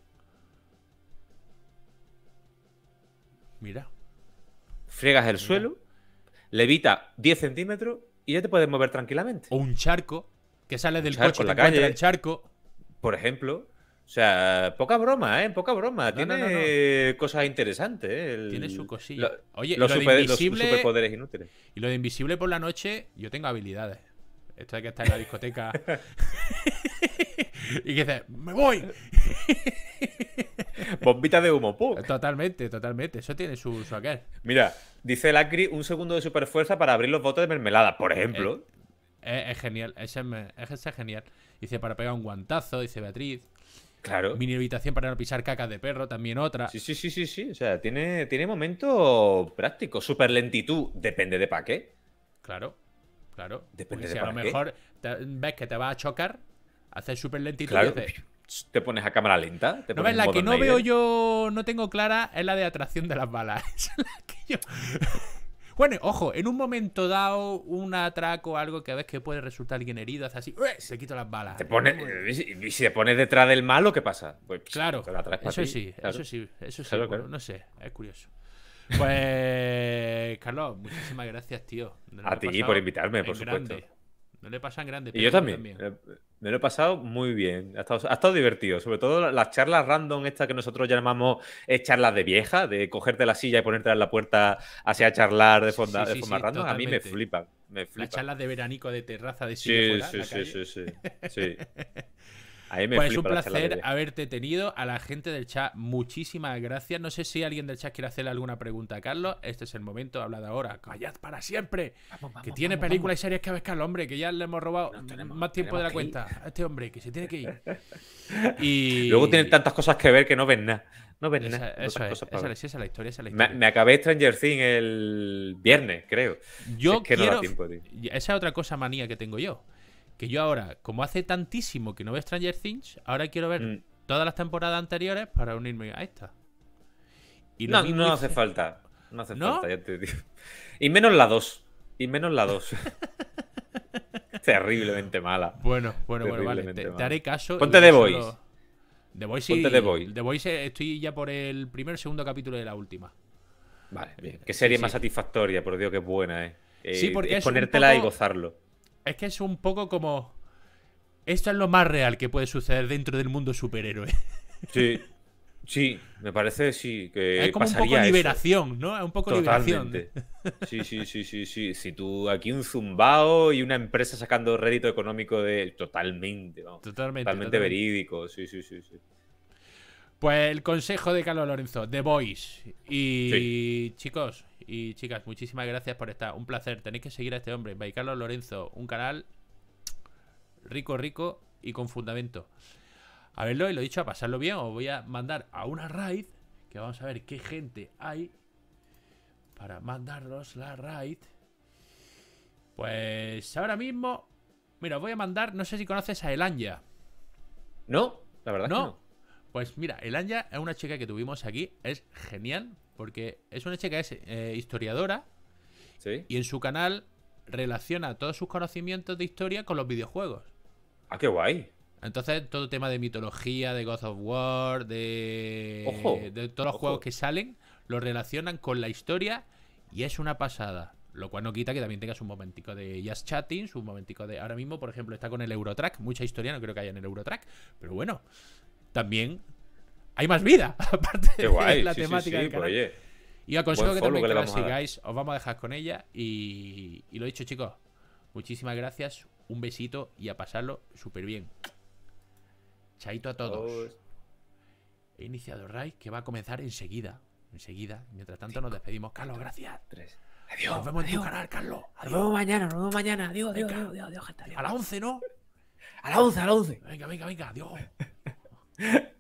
Mira. Friegas el suelo, levita 10 centímetros y ya te puedes mover tranquilamente. O un charco que sale del coche en la calle. El charco. Por ejemplo. O sea, poca broma, ¿eh? Poca broma. Tiene cosas interesantes, ¿eh? Tiene su cosilla. Oye, los, lo invisible, los superpoderes inútiles. Y lo de invisible por la noche, yo tengo habilidades. Esto de que está en la discoteca [LAUGHS] y que dice, ¡me voy! [LAUGHS] Bombita de humo, ¡pum! Totalmente, totalmente. Eso tiene su, su aquel. Mira, dice Lacri un segundo de superfuerza para abrir los botes de mermelada, por ejemplo. Eh, es, genial, ese es, ese es genial. Dice, para pegar un guantazo, dice Beatriz. Claro. Mini habitación para no pisar cacas de perro, también otra. Sí, sí, sí, sí, sí. O sea, tiene, tiene momentos prácticos. Super lentitud, depende de para qué. Claro, claro. Depende Porque de si a lo para qué. mejor te- ves que te va a chocar, haces súper lentitud Claro. y dices, Te pones a cámara lenta. Te No ves, la que no veo yo, no tengo clara, es la de atracción de las balas. [LAUGHS] Es la que yo... Bueno, ojo, en un momento dado, un atraco o algo que ves que puede resultar alguien herido, hace así, ¡ué! se quita las balas. Te pones, y si- y si te pones detrás del malo, ¿qué pasa? Pues Claro, eso ti, sí, claro. eso sí, eso sí, Claro, bueno, claro. no sé, es curioso. Pues, [LAUGHS] Carlos, muchísimas gracias, tío. A ti por invitarme, por supuesto. grande. Me lo he pasado en grande. Y yo también. Me lo he pasado muy bien. Ha estado, ha estado divertido. Sobre todo la- las charlas random, estas que nosotros llamamos eh, charlas de vieja, de cogerte la silla y ponerte en la puerta así a charlar de, Sí, sí, de forma sí, random. A mí me flipan. Me Las charlas de veranico de terraza de Sí, sí, sí, [LAUGHS] sí, sí, Pues un charlas de placer haberte tenido. A la gente del chat, muchísimas gracias. No sé si alguien del chat quiere hacerle alguna pregunta a Carlos. Este es el momento, habla de ahora. Callad para siempre. que tiene películas y series que ver Carlos, hombre, que ya le hemos robado No, tenemos- más tiempo de la cuenta a este hombre, que se tiene que ir. [LAUGHS] Y Luego tienen tantas cosas que ver que no ven nada. No ven Esa, nada. eso es, cosas esa, ver. es, esa es la historia, esa es la Me, historia. me acabé Stranger Things el viernes, creo. Yo es que no da quiero. tiempo, tío. Esa es otra cosa manía que tengo yo. Que yo ahora, como hace tantísimo que no veo Stranger Things, ahora quiero ver Mm. todas las temporadas anteriores para unirme a esta. Y No, hace falta. No hace ¿No? falta, ya te digo. Y menos la 2. Y menos la 2. [LAUGHS] Terriblemente mala. Bueno, bueno, bueno, vale. Te, haré caso. Ponte The solo- Voice. The Voice. Ponte The Voice. The Voice, eh, estoy ya por el primer segundo capítulo de la última. Vale, bien. Qué serie Sí, más sí. satisfactoria, por Dios, qué buena, eh. Eh, Sí, porque es ponértela y gozarlo. Es que es un poco como. Esto es lo más real que puede suceder dentro del mundo superhéroe. [LAUGHS] Sí. Sí, me parece sí que es como un pasaría poco eso. liberación, ¿no? Es un poco liberación. Totalmente. Sí, sí, sí, sí, sí. Si tú aquí un zumbao y una empresa sacando rédito económico de. Totalmente, vamos. Totalmente. Totalmente totalmente. verídico. Sí, sí, sí, sí. Pues el consejo de Carlos Lorenzo, The Voice. Y chicos y chicas, muchísimas gracias por estar. Un placer. Tenéis que seguir a este hombre, by Carlos Lorenzo. Un canal rico, rico y con fundamento. A verlo y lo dicho, a pasarlo bien. Os voy a mandar a una raid. Que vamos a ver qué gente hay. Para mandaros la raid. Pues ahora mismo. Mira, os voy a mandar. No sé si conoces a Elanya. No, la verdad es que No. no. Pues mira, Elanya es una chica que tuvimos aquí. Es genial. Porque es una chica que es eh, historiadora. Sí. Y en su canal relaciona todos sus conocimientos de historia con los videojuegos. Ah, qué guay. Entonces, todo tema de mitología, de God of War, de, Ojo, de todos los ojo. juegos que salen, lo relacionan con la historia y es una pasada. Lo cual no quita que también tengas un momentico de Just Chatting, un momentico de... Ahora mismo, por ejemplo, está con el Eurotrack. Mucha historia no creo que haya en el Eurotrack. Pero bueno, también hay más vida, [LAUGHS] aparte Qué de la sí, temática sí, del pues, canal. oye, Y os aconsejo que también que que la sigáis. Os vamos a dejar con ella. Y, y lo dicho, chicos. Muchísimas gracias. Un besito y a pasarlo súper bien. Chaito a todos. Os- He iniciado Ray que va a comenzar enseguida. Enseguida. Mientras tanto nos despedimos. Carlos, gracias. tres. Nos Adiós. vemos en tu adiós. canal, Carlos. Nos Adiós. vemos mañana, nos vemos mañana. Adiós, adiós, adiós, adiós, adiós, gente, adiós. A las 11, ¿no? A las 11, a las 11. Venga, venga, venga. Adiós. [LAUGHS]